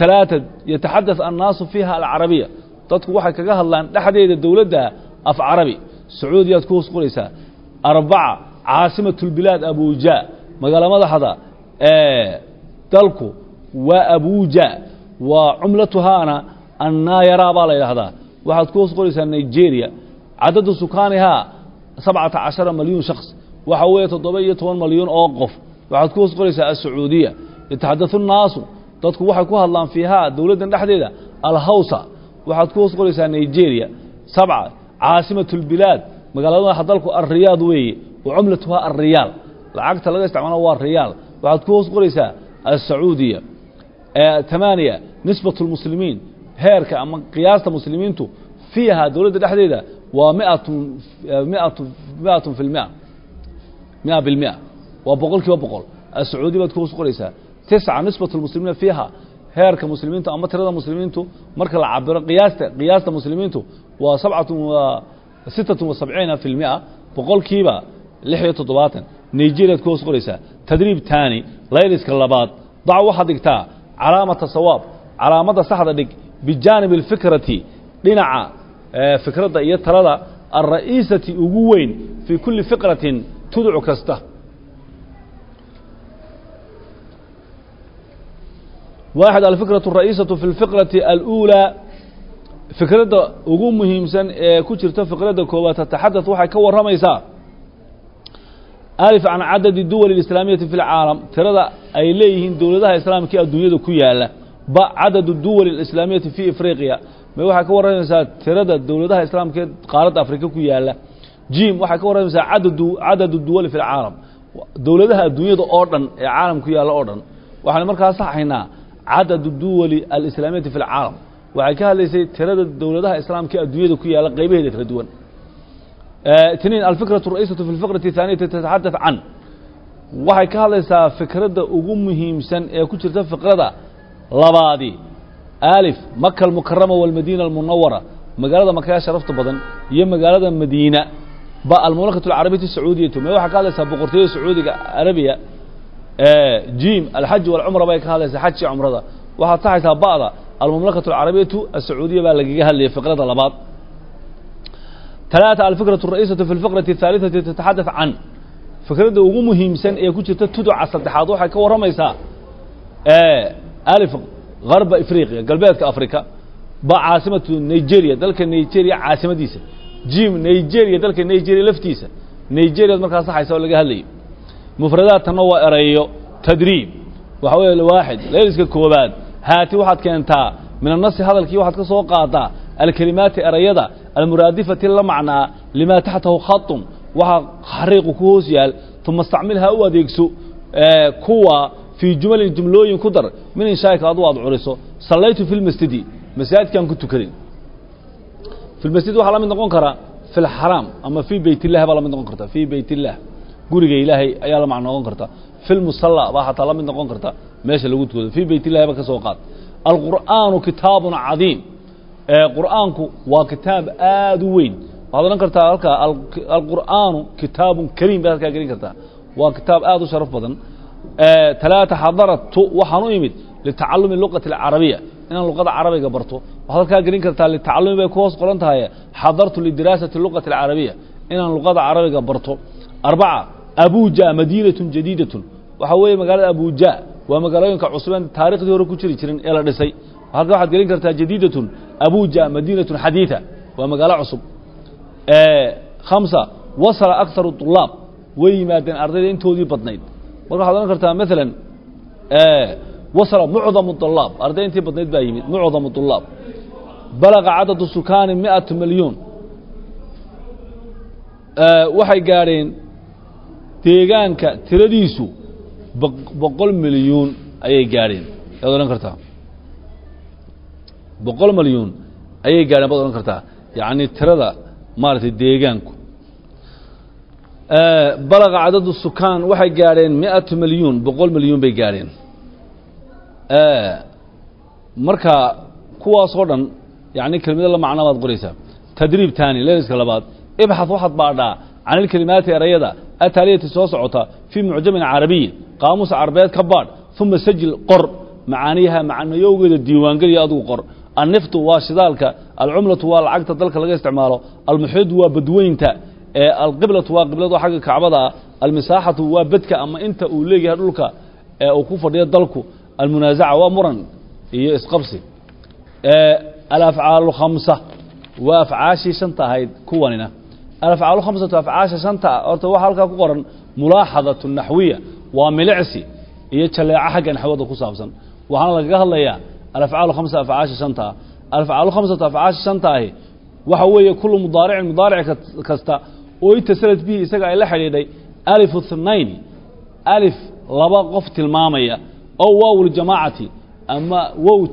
talaata yataxadaث annaasu fiiha alcarabiya. Dadku waxay kaga hadlaan dhexdeeda dowladda af carabi. Sacuudiyaad ku hoos qoraysaa. Arbaca caasimat اlbilaad abuja. Madaxda dalku waa abuja. Waa cumlatuhaana annaayaraa baa la yidhaahdaa. Waxaad ku hoos qoraysaa nigeria. Cadaddu sukaanihaa سبعة عشر مليون شخص. وحوية الضبية وان مليون أوقف وحد كوس قريسة السعودية. يتحدث الناس. تدكو وحكو هلان فيها دولة نحديدة الهوسة. وحد كوس قريسة نيجيريا. سبعة عاصمة البلاد. مقالدون حضلكو الرياض وي. وعملتها الريال. العقدة لغا هو الريال. وحد كوس قريسة السعودية. آه، ثمانية نسبة المسلمين. هيرك أما قياس المسلمين فيها دولة نحديدة waa miatun eh, fi lmia mia. Bilmia waa boqol kiiba boqol. Asacuudi baad ku hoos qoraysaa tisca nisbat lmuslimiina fiiha. Heerka muslimiintu ama tirada muslimiintu marka la cabiro qiyaasta qiyaasta muslimiintu waa sabcatun wa sittatun wa sabciina fi lmia boqolkiiba lix iyo toddobaatan nigeriaad ku hoos qoraysaa tadriib taani layliska labaad dac waxaad dhigtaa. Calaamata sawaab calaamadda saxda dhig bijaanibi اlfikrati dhinaca fikradda iyo talada alra'iisati ugu weyn fii kulli fikratin tudcu kasta waaxid alfikraة الra'iisaة fi اlfikrati alأuulى fikradda ugu muhiimsan ee ku jirta fikrada koowaad tataxadaث waxay ka warramaysaa alif can cadadi duwal اislaamiyati fi اlcaalam tirada ay leeyihiin dowladaha islaamka adduunyada ku yaala ba cadadu duwal اislaamiyati fi afriqiya ma waxay ka warramaysaa tirada dowladaha islaamka ee qaaradda afrika ku yaala jim waxay ka warramaysaa cadadu duwali fi اlcaalam dowladaha adduunyada oo dhan ee caalam ku yaalla oo dhan waxaynu markaa saxaynaa cadadu duwali alislaamiyati fi اlcaalam waxay ka hadlaysay tirada dowladaha islaamka adduunyada ku yaalla qaybaheeda kala duwan itniin alfikraة الra'iisaةu fi اlfikrati الthaaniyati tataxadaث can waxay ka hadlaysaa fikradda ugu muhiimsan ee ku jirta fikrada labaadi alif maka almukarama wاlmadiina almunawara magaalada makayaa sharafta badan iyo magaalada madiina ba almamlakaة اlcarabiyati sacuudiyatu me waxay ka hadlaysaa boqortooyada sacuudiga arabiya jim alxaji walcumra bay ka hadlaysaa xajki cumrada waxaad saxaysaa ba'da almamlakaة alcarabiyatu asacuudiya baa lagaga hadlayay fikrada labaad ثلاثة الفكرة الرئيسة في الفقرة الثالثة تتحدث عن فكرة ugu muhiimsan ee ku jirta tuduca saddexaad waxay ka warramaysaa garba afriqiya galbeedka africa ba caasimatu nigeria dalka nigeria caasimadiisa jim nigeria dalka nigeria laftiisa nigeria markaa saxaysa oo laga hadlayay mufradaadtanna waa ereeyo tadriib waxa weeye waaxid layliska koobaad haati waxaad keentaa min annasi hadalkii waxaad ka soo qaadaa alkelimaati erayada almuraadifati la macnaa limaa taxtahu khaطun waxaa xariiqu ku hoos yaal uma istacmilhaa u adeegso kuwa waxaa la mid noqon karaa fi lxaraam ama fii beyt illahi baa la mid noqon karta fii beyt illah guriga ilaahay ayaa la macno noqon karta fi lmusalla baa xataa la mid noqon karta meesha lagu tukado fii beyt illahi ba ka soo qaad alqur'aanu kitaabun cadiim qur'aanku waa kitaab aad u weyn waxaad odhan kartaa halkaa alqur'aanu kitaabun kariim baad halkaa gelin kartaa waa kitaab aad u sharaf badan talaata xadaratu waxaan u imid litacalumi luqati alcarabiya. Inaan luqada carabiga barto waxaad halkaa gelin kartaa litacalumi bay ku hoos qoran tahay. Xadartu lidiraasati luqati alcarabiya. Inaan luqada carabiga barto. Arbaca abuja madiinatun jadiidatun. Waxaa weeye magaalada abuja waa magaalooyinka cusubeen taarikhdii hore ku jiri jirin ee la dhisay. Halka waxaad gelin kartaa jadiidatun abuja madiinatun xadiida. Waa magaalo cusub. Khamsa wasala akharu طulaab way yimaadeen ardayda intoodii badnayd marka waxaad odhan kartaa maalan wasala mucdamu طulaab arday intii badnayd baa yimid mucdamu طulaab balaga cadadu sukaani miatu milyuun waxay gaadheen deegaanka tiradiisu boqol milyuun ayay gaadheen. Yaad odhan kartaa? Boqol milyuun ayay gaadheen baad odhan kartaa. Yacni tirada maaragtay deegaanku balaga cadadu sukaan waxay gaadheen miatu milyuun boqol milyuun bay gaadheen marka kuwaasoo dhan yani kelimado la macno baad qoraysaa. Tadriib taani leeliska labaad. Ibxaث waxaad baadhaa can ilkelimaati erayada ataaliyati soo socota fii mucjamin carabiyin qaamuus carbeed ka baadh uma sajil qor. Macaaniyaha macnayowgeeda diiwaangeliya adigu qor. Anniftu waa shidaalka alcumlatu waa lacagta dalka laga isticmaalo almuxiidu waa badweynta alqiblatu waa qibladu xagga kacbada almisaaxatu waa bedka ama inta uu leeyahay dhulka ee uu ku fadhiyo dalku almunaasaca waa muran iyo isqabsi. Alafcaalu khamsa waa afcaashii shanta ahayd kuwanina. Alafcaalu khamsatu afcaasha shanta horta waxaa halkaa ku qoran mulaaxadatu naxwiya waa milicsi iyo jaleeco xagga naxwada ku saabsan. Waxaana lagaga hadlayaa alafcaalu khamsa afcaasha shanta. Ah alafcaalu khamsatu afcaasha shanta ahi waxa weeye kullu mudaaricin mudaaric kasta ويتسلت به إساق إلا حديده ألف الثنين ألف لبقف تلمامية أو واو الجماعة أما واو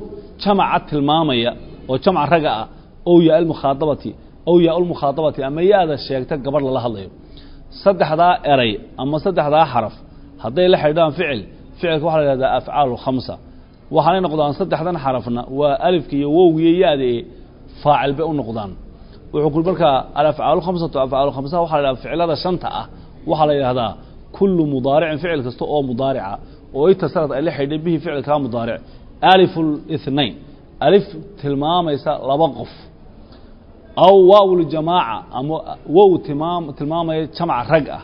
جمعة تلمامية أو جمع رقاء أو يا المخاطبة أو يا المخاطبة أما يا هذا الشيكتة قبر الله الله صدح هذا إري أما صدح هذا حرف هذا إلا حديده فعل فعل كوحل هذا أفعال الخمسة وحالين نقضان صدح هذا حرفنا وألف كي واو يا فاعل بأو نقضان وعقول بركة الأفعال خمسة وأفعال الخمسة وحال هذا شنطة وحال هذا كل مضارع فعل كستو مضارعة مضارع ويتسرط اللي حيدي به فعل كان مضارع ألف الاثنين ألف تلمام يسا لبقف أو واو الجماعة أما واو تمام تلمام يجمع رقة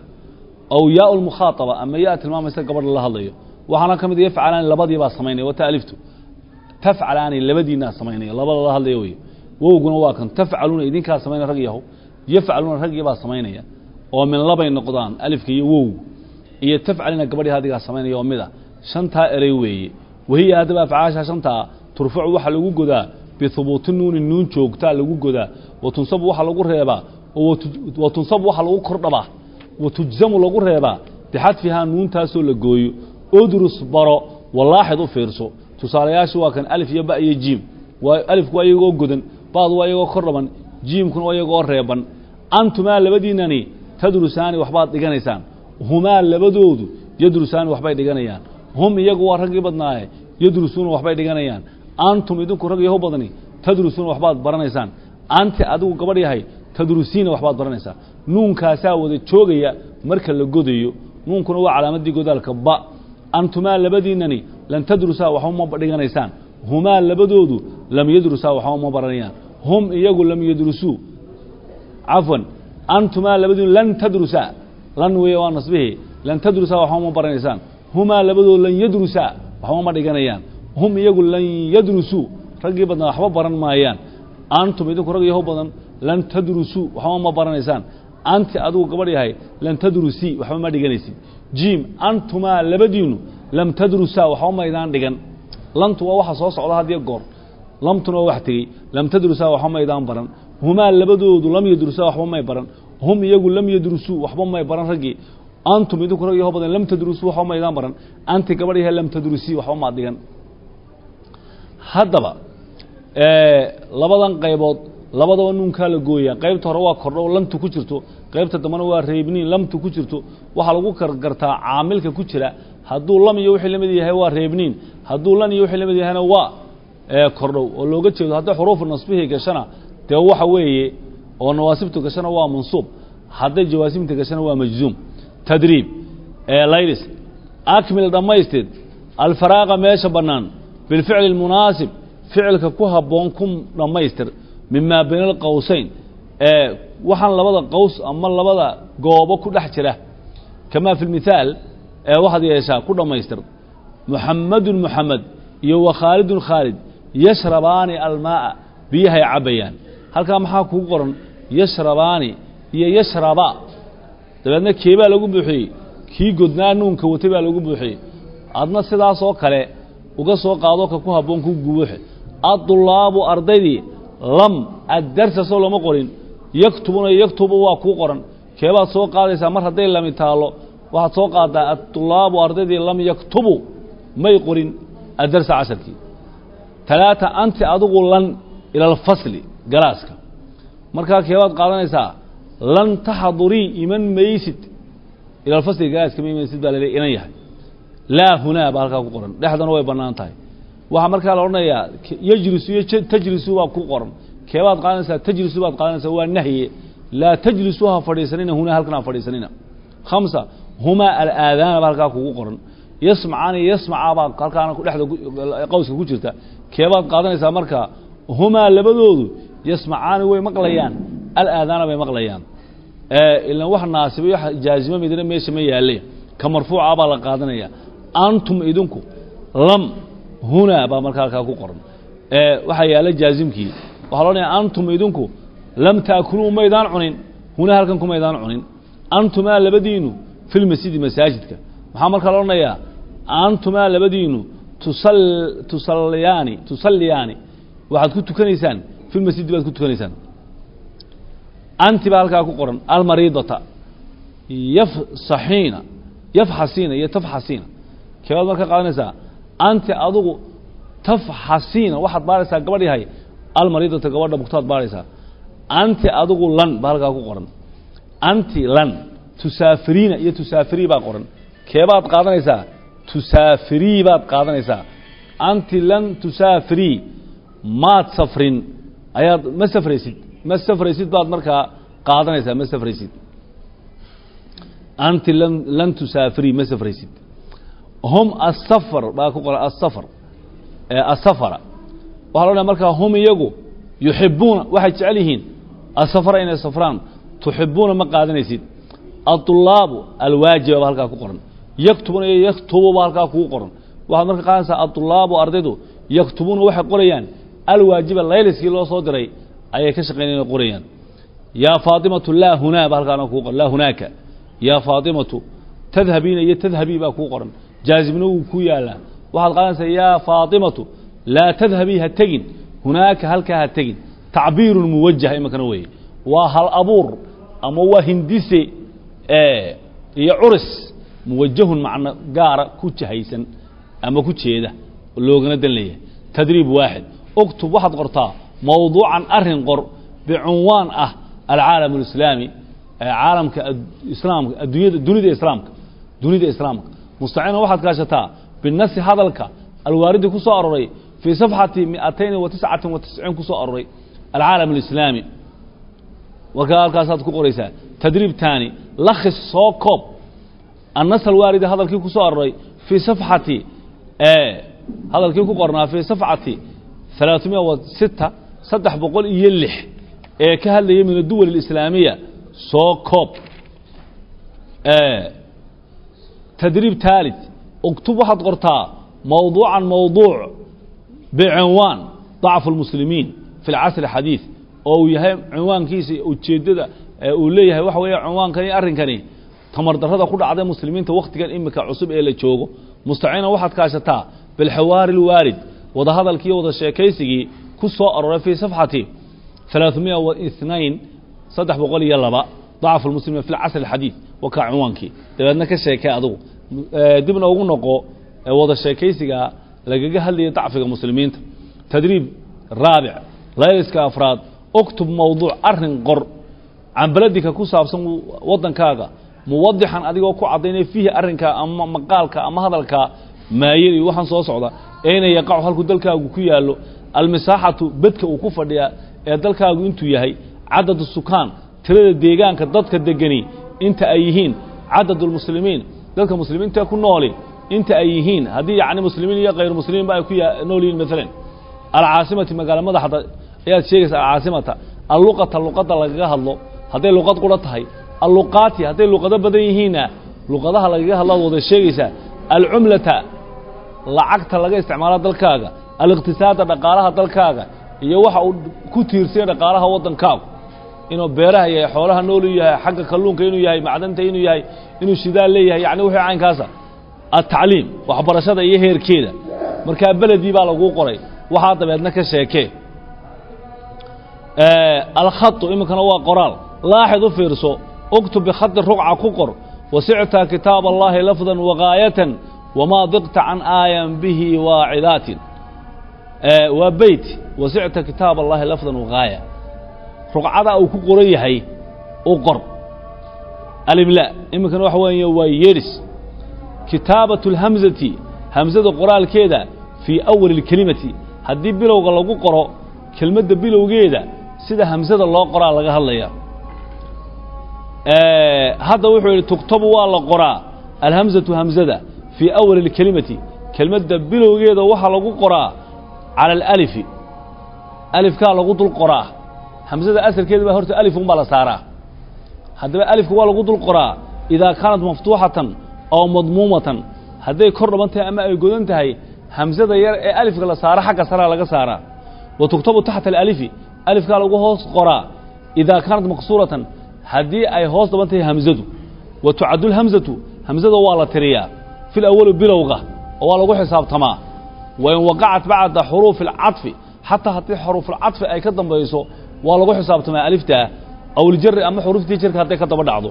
أو ياء المخاطبة أما ياء تلمام يسا قبر الله الله وحنا كم يفعلان لبدي با سمينه وتالفته تفعلان لبدي ناس سمينه الله الله الله wowguna waa kan tafcaluuna idinkaa samaynaya rag yahow yafcaluuna raggiibaa samaynaya oo min labay noqdaan alifka iyo wow iyo tafcalina gabadhii hadigaa samaynaya oo mid a shantaa erey weeye wahiya haddaba afcaasha shantaa turfacu waxaa lagu godaa bihubuuti nuuni nuun joogtaa lagu godaa wa tunsabu waxaa lagu reebaa wa tunsabu waxaa lagu kordhabaa wa lagu reebaa bixadfihaa nuuntaasoo la gooyo odrus baro walaaxid u fiirso tusaalayaashu waa kan alif iyo ba iyo jiim waa alifku waa godan baad waa iyagoo kordhaban jiimkuna waa iyagoo reeban. Antumaa labadiinani tadrusaani waxbaad dhiganaysaan. Humaa labadoodu yadrusaani waxbay dhiganayaan. Hum iyagu waa raggii badnaaye yadrusuuna waxbay dhiganayaan. Antum idinku rag yaho badni tadrusuuna waxbaad baranaysaan. Anti adigu gabadh yahay tadrusiina waxbaad baranaysaa nuunkaasaa wada joogaya marka la godayo. Nuunkuna waa calaamadii godaalka ba. Antumaa labadiinani lan tadrusaa waxba ma dhiganaysaan humaa labadoodu lam yadrusaa waxba ma baranayaan hum iyagu lam yadrusuu cafwan antumaa labadiinu lan tadrusaa lan weeye waa nasbihii lan tadrusaa waxba ma baranaysaan humaa labadoodu lan yadrusaa waxba ma dhiganayaan hum iyagu lan yadrusuu raggii badnaa waxba baran maayaan antum idinku rag yaho badan lan tadrusuu waxba ma baranaysaan anti adigu gabadh yahay lan tadrusii waxba ma dhiganaysid jiim antumaa labadiinu lam tadrusaa waxba maydaan dhigan lantu waa waxa soo socda hadiyo goor. Lamtuna waa wax tegey. Lam tadrusaa waxba maydaan baran. Humaa labadoodu lam yadrusaa waxba may baran. Hum iyagu lam yadrusuu waxba may baran raggii. Antum idinku rag yaho badan lam tadrusuu waxba maydaan baran. Anti gabadh yahay lam tadrusii waxba maad dhigan. Haddaba labadan qaybood labadaba nuunkaa la gooyaa. Qaybta hore waa kordho lamtu ku jirto. Qaybta dambena waa reebniin lamtu ku jirto. Waxaa lagu gargartaa caamilka ku jira hadduu lam iyo wixii la mid yahay waa reebniin. Hadduu lan iyo wixii la mid yahayna waa kordhow. Oo looga jeedo hadday xuruufu nasbihii gashana dee waxa weeye oo nawaasibtu gashana waa mansuub. Hadday jawaasimta gashana waa majzuum. Tadriib. Ee laylis. Akmil dhammaystir alfaraaqa meesha bannaan. Bilficli اlmunaasib ficilka ku habboon ku dhammaystir. Mimaa bayna alqowsayn ee waxaan labada qows ama labada goobo ku dhex jira. Kamaa fi lmithaal ee waxaad yeeshaa ku dhammaystir muxamadun muxamed iyo wa khaalidun khaalid yashrabaani almaa'a biyahay cabbayaan. Halkaa maxaa kugu qoran? Yashrabaani iyo yashraba dabeedna keebaa lagu buuxiyey? Kii godnaa nuunka watay baa lagu buuxiyey. Adna sidaasoo kale uga soo qaado ka ku habboon ku gubuuxe addulaabu ardaydii lam addarsa soo lama qorin. Yaktubuna yaktubu waa kuu qoran. Keebaad soo qaadaysaa? Mar hadday lami taallo waxaad soo qaaddaa addulaabu ardaydii lam yaktubu may qorin addarsa casharkii. Talaata anti adigu lan ila alfasli galaaska. Markaa keebaad qaadanaysaa? Lan taxdurii iman maysid. Ila alfasli galaaska ma imanaysid baa laleey inan yahay. Laa hunaa baa halkaa ku qoran. Dhexdana way bannaan tahay. Waxaa markaa la odhanayaa yejlisu iyo tajlisu baa ku qoran. Keebaad qaadanaysaa? Tajlisu baad qaadanaysaa waa nahye laa tajlisu ha fadhiisanina hunaa halkan ha fadhiisanina. Khamsa humaa alaadaana baa halkaa kugu qoran yasmacaani yasmaca baa halkaana dhexda qowska ku jirta keebaad qaadanaysaa markaa humaa labadoodu yasmacaani way maqlayaan alaadaana bay maqlayaan ilan wax naasiba wax jaazimo midna meesha ma yaalle ka marfuuca baa la qaadanaya antum idinku lam hunaa baa markaa halkaa ku qoran waxaa yaalla jaazimkii waxaa lo odhanaya antum idinku lam taakuluu maydaan cunin hunaa halkan kumaydaan cunin antumaa labadiinu fi lmasjidi masaajidka. Maxaa markaa la odhanayaa? Antumaa labadiinu tusal tusalliyaani tusalliyaani waxaad ku tukanaysaan fi lmasjidi baad ku tukanaysaan. Anti baa halkaa ku qoran almariidata yafsaxiina yafxasiina iyo tafxasiina keebaad markaa qaadanaysaa? Anti adugu tafxasiina waxaad baaraysaa gabadh yahay almariidata gabadha bugtaad baaraysaa. Anti adigu lan baa halkaa ku qoran. Anti lan tusaafiriina iyo tusaafirii baa qoran. Keebaad qaadanaysaa? Tusaafirii baad qaadanaysaa. Anti lan tusaafirii maad safrin. Ayaad ma safraysid ma safraysid baad markaa qaadanaysaa ma safraysid. Anti lan lan tusaafirii ma safraysid. Hum asafar baa ku qoran asafar asafara waxaa lo odhaya markaa hum iyagu yuxibuuna waxay jecel yihiin. Asafara inay safraan tuxibuuna ma qaadanaysid aطulaabu alwaajiba ba halkaa ku qoran yaktubuna iyo yaktubu ba halkaa kugu qoran waxaad marka qaadanaysaa aطulaabu ardaydu yaktubuuna waxay qorayaan alwaajiba layliskii loo soo diray ayay ka shaqeynayaan qorayaan yaa faatimatu laa hunaa ba halkaana kugu qoran laa hunaaka yaa faatimatu tadhabiina iyo tadhabii baa kuu qoran jaazibna wuu ku yaalaa waxaad qaadanaysaa yaa faatimatu laa tadhabii ha tegin hunaaka halkaa ha tegin tacbiirun muwajah imankana weeye waa hal abuur ama waa hindise iyo curis muwajahun macno gaara ku jahaysan ama ku jeeda loogana dan leeyahay tadriib waaxid uktub waxaad qortaa mawduucan arin qor bicunwaan ah alcaalam alislaami caalamka islaamka addunyada dunida islaamka dunida islaamka mustaciina waxaad kaashataa binasi hadalka alwaaridi ku soo aroray fii safxati miatayni wa tiscatin wa tisciin ku soo aroray alcaalam alislaami warkaa halkaasaad ku qoraysaa tadriib taani لخص soo النص الوارد هذا الكيكو soo في في صفحة هذا الكيكو قرنا في صفحتي آه، 306 صدح بقول يلح. لح ee ka الدول الإسلامية. soo koob آه، تدريب ثالث. اكتب waxaad قرطا موضوعا موضوع. بعنوان ضعف المسلمين في العصر الحديث. أو يهم عنوان كيسي أو تشدده uu leeyahay waxa weeye cinwaankani arrinkani tamar darrada ku dhacday muslimiinta wakhtigan imika cusub ee la joogo mustaciina waxaad kaashataa bilxiwaari اlwaarid wadahadalkii wada sheekaysigii ku soo aroray fii safxati ثalaaثumiya wa اثnain saddex boqol iyo laba ضacfu اlmuslimiin fi اlcasr اxadiiث wakaa cinwaankii dabeedna ka sheekay adugu dibna ugu noqo wada sheekaysiga lagaga hadlaya dacfiga muslimiinta tadriib raabic layliska afraad uktub mawduuc arin qor can beledika ku saabsan waddankaaga. Muwadixan adigoo ku caddaynaya fiihi arrinkaa ama maqaalka ama hadalkaa maayadi waxaan soo socda eyna yaqacu halkuu dalkaagu ku yaallo. Almisaaxatu bedka uu ku fadhiyaa ee dalkaagu intuu yahay cadad sukaan tirada deegaanka dadka degani inta ay yihiin cadad lmuslimiin dadka muslimiinta ku nooli inta ay yihiin haddii yacni muslimiin iyo kayr muslimiinba ay ku nool yihiin maalan alcaasimati magaalo madaxda ayaad sheegaysa alcaasimata alluqata luqadda lagaga hadlo hadday luqad qura tahay alluqaati hadday luqado badan yihiinna luqadaha lagaga hadlo ad wada sheegaysaa alcumlata lacagta laga isticmaalo dalkaaga aliqtisaada dhaqaalaha dalkaaga iyo waxa uu ku tiirsanya dhaqaalaha waddankaagu inuu beeraha yahay xoolaha nool u yahay xagga kalluunka inuu yahay macdanta inuu yahay inuu shidaal leeyahay yacni wixii caynkaasa altacliim waxbarashada iyo heerkeeda markaa beledii baa laguu qoray waxaa dabeedna ka sheekee alkhatu iminkana waa qoraal لاحظ فيرسو اكتب بخط الرقعة كقر وسعت كتاب الله لفظا وغاية وما ضقت عن آية به واعلات آه وبيت وسعت كتاب الله لفظا وغاية. رقعة أو كقرية هي أقر ألم لا إما كان وحوين ويرس كتابة الهمزة همزة القرآن الكيده في أول الكلمة. هدي بلوغ لغو قرأ كلمة بلوغ كيدا سيدة همزة الله قرآن لها هلا hamzada fii awali اlkelimati kelmadda bilowgeeda waxaa lagu qoraa cala alalifi alifkaa lagu dul qoraa hamzada asalkeeda baa horta alif unbaa la saaraa haddaba alifka waa lagu dul qoraa idaa kaanat maftuuxatan oo madmuumatan hadday kor dhaban tahay ama ay godan tahay hamsada yar ee alifka la saaro xagga saraa laga saaraa wa tuktabu taxta alalifi alifkaa lagu hoos qoraa idaa kaanat maqsuuratan wa tucaddu lhamsatu hamsada waa la tiriyaa fi lawali bilowga oo waa lagu xisaabtamaa wain waqacat bacda xuruufi alcadfi xataa haddii xuruufulcadfi ay ka dambayso waa lagu xisaabtamaa aliftaa aw ljari ama xuruuftii jirka hadday ka daba dhacdo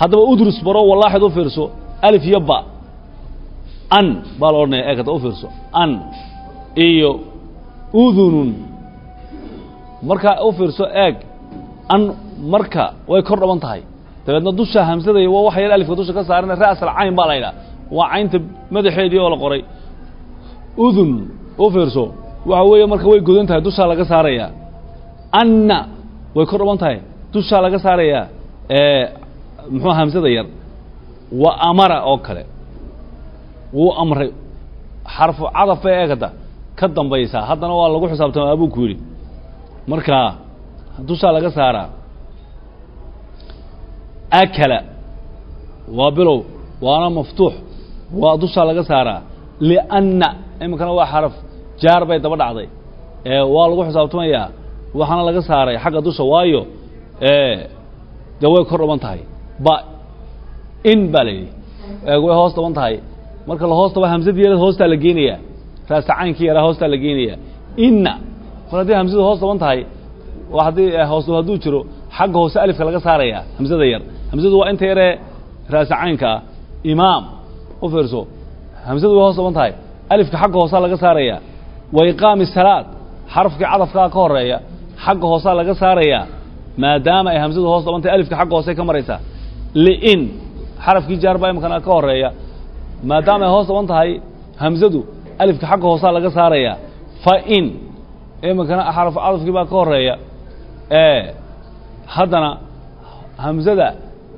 haddaba udrus baro walaaxid u fiirso alif iyo ba an baa la odhanaya eeg hadda u fiirso an iyo udunun markaa u fiirso eeg an marka way kor dhaban tahay. Dabeedna dusha hamsada waa waxa yar alifka dusha ka saarana ra'sal cayn baa la yidhaha. Waa caynta madaxeedii oo la qoray. Udun u fiirso. Waxa weeye marka way godan tahay dushaa laga saarayaa. Anna way kor dhaban tahay. Dushaa laga saarayaa muxuu hamsada yar. Wa amara oo kale. Wuu amray. Xarfu cadaf bay eegada ka dambaysaa haddana waa lagu xisaabtamaa abuu ku yidhi. Markaa dushaa laga saaraa akala waa bilow waana maftuux waa dushaa laga saaraa lianna iminkana waa xaraf jaar bay daba dhacday waa lagu xisaabtamayaa waxaana laga saaray xagga dusha waayo dee way kor dhaban tahay ba in baa la yidhi way hoos dhaban tahay marka la hoos dhaba hamsadii yarad hoostaa la geenayaa raasa caynkii yaraa hoostaa la geenayaa inna mar haddii hamsadu hoos dhaban tahay haddii hoos hadduu jiro xagga hoose alifka laga saarayaa hamsada yar hamsadu waa inta yaree raasa caynka ah imaam u fiirso. Hamsadu way hoos dhaban tahay alifka xagga hoosaa laga saarayaa. Wa iqaami salaad. Xarafkii cadafkaa ka horreeya xagga hoosaa laga saarayaa. Maadaama ay hamsadu hoos dhaban tahay alifka xagga hoose ka maraysaa. Liin. Xarafkii jaar baa imikana ka horreeya maadaama ay hoos dhaban tahay hamsadu alifka xagga hoosaa laga saarayaa. Fa in iminkana xaraf cadafkii baa ka horreeya haddana hamsada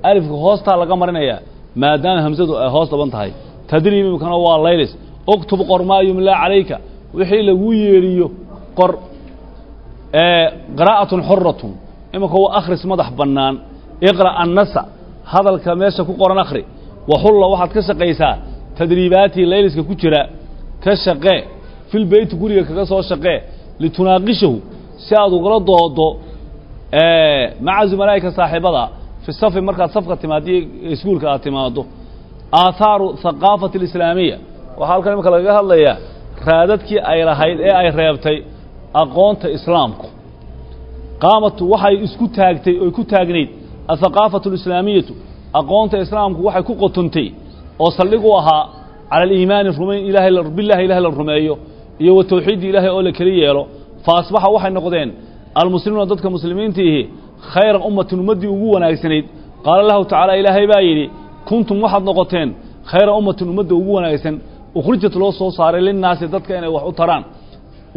alifka hoostaa laga marinaya maadaama hamsadu ay hoos dhaban tahay. Tadriib imikana waa laylis. Uktub qor maa yumlaa calayka. Wixii lagu yeedhiyo qor qiraa'atun xuratun iminka waa akhris madax bannaan. Iqra' annasa. Hadalka meesha ku qoran akhri. Waxulla waxaad ka shaqaysaa. Tadriibaatii layliska ku jira. Ka shaqee. Fil beyti guriga kaga soo shaqee. Litunaaqishahu. Si aad ugala doodo maca zumalaa'ika saaxiibada fi safi markaad safka timaadiyo iskuulka aad timaado aathaaru haqaafati alislaamiya waxaa halkan imika lagaga hadlayaa raadadkii ay lahayd ee ay reebtay aqoonta islaamku qaamatu waxay isku taagtay oy ku taagnayd athaqaafatu alislaamiyatu aqoonta islaamku waxay ku qotontay oo saldhig u ahaa cala aliimaani rumayn ilaahay billahi ilahay la rumeeyo iyo wa tawxiiddi ilaahay oo la keli yeelo fa asbaxa waxay noqdeen dadka muslimiintiihi khayra ummatin ummaddii ugu wanaagsanayd. Qaala lahu tacaala ilaahay baa yidhi kuntum waxaad noqoteen khayra ummatin ummadda ugu wanaagsan. Ukhrijat loo soo saaray linnaasi dadka inay wax u taraan.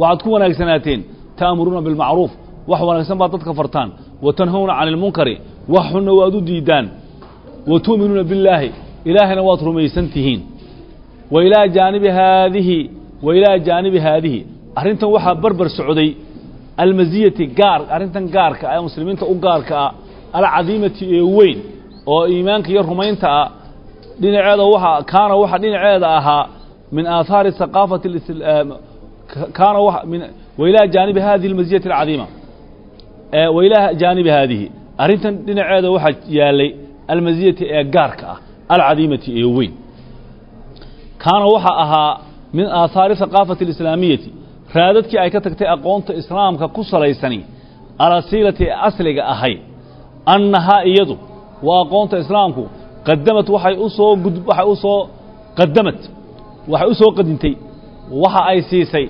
Waxaad ku wanaagsanaateen ta'muruuna bilmacruuf. Wax wanaagsan baad dadka fartaan. Wa tanhawna cani ilmunkari wax xunna waad u diidaan wa tu'minuuna billaahi. Ilaahayna waad rumaysan tihiin. Wa ilaa jaanibi haadihi wa ilaa jaanibi haadihi. Arrintan waxaa barbar socday almasiyati gaar arrintan gaarka ah ee muslimiinta u gaarka ah alcadiimati ee weyn oo iimaanka iyo rumaynta ah dhinaceeda waxa kaana waxa dhinaceeda ahaa min aahaari haqaafati kaana min wa ilaa jaanibi hadihi almasiyati alcadiima wa ilaa jaanibi haadihi arrintan dhinaceeda waxaa yaalay almasiyati ee gaarka ah alcadiimati ee weyn. Kaana waxa ahaa min aahaari haqaafati alislaamiyati raadadkii ay ka tagtay aqoonta islaamka ku salaysani alasiilati ee asliga ahayd annahaa iyadu waa aqoonta islaamku qadamad waxay u soo waxay u soo qadamad waxay u soo qadintay waxa ay siisay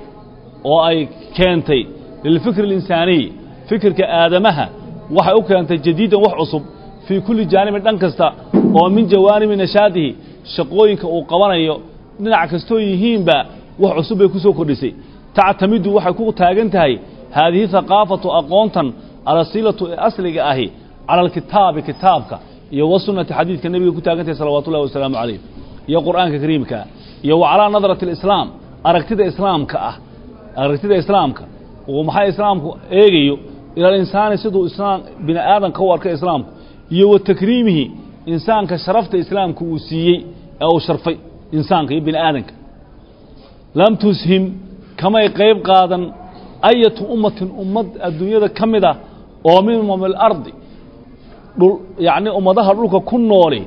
oo ay keentay lilfikri اlinsaaniyi fikirka aadamaha waxay u keentay jadiidan wax cusub fii kulli jaanibin dhan kasta oo min jawaanibi nashaadihi shaqooyinka uu qabanayo dhinac kastoo yihiinba wax cusub bay ku soo kordhisay tactamidu waxay ku taagan tahay haadihi haqaafatu aqoontan alasiilatu ee asliga ahi cala alkitaabi kitaabka iyo wasunnati xadiidka nebiga ku taagan tahay salawaatu ullahi wasalaamu calayh iyo qur'aanka kariimkaa iyo wa calaa nadrati alislaam aragtida islaamka ah aragtida islaamka uu maxay islaamku eegayo ila alinsaani siduu islaam bini aadanka u arkay islaamku iyo wa takriimihi insaanka sharafta islaamku uu siiyey ee uu sharfay insaanka iyo bini aadanka lam tushim kamay qayb qaadan ayatu ummatin ummad adduunyada ka mid ah oo min umam alardi dhul yacni ummadaha dhulka ku nooli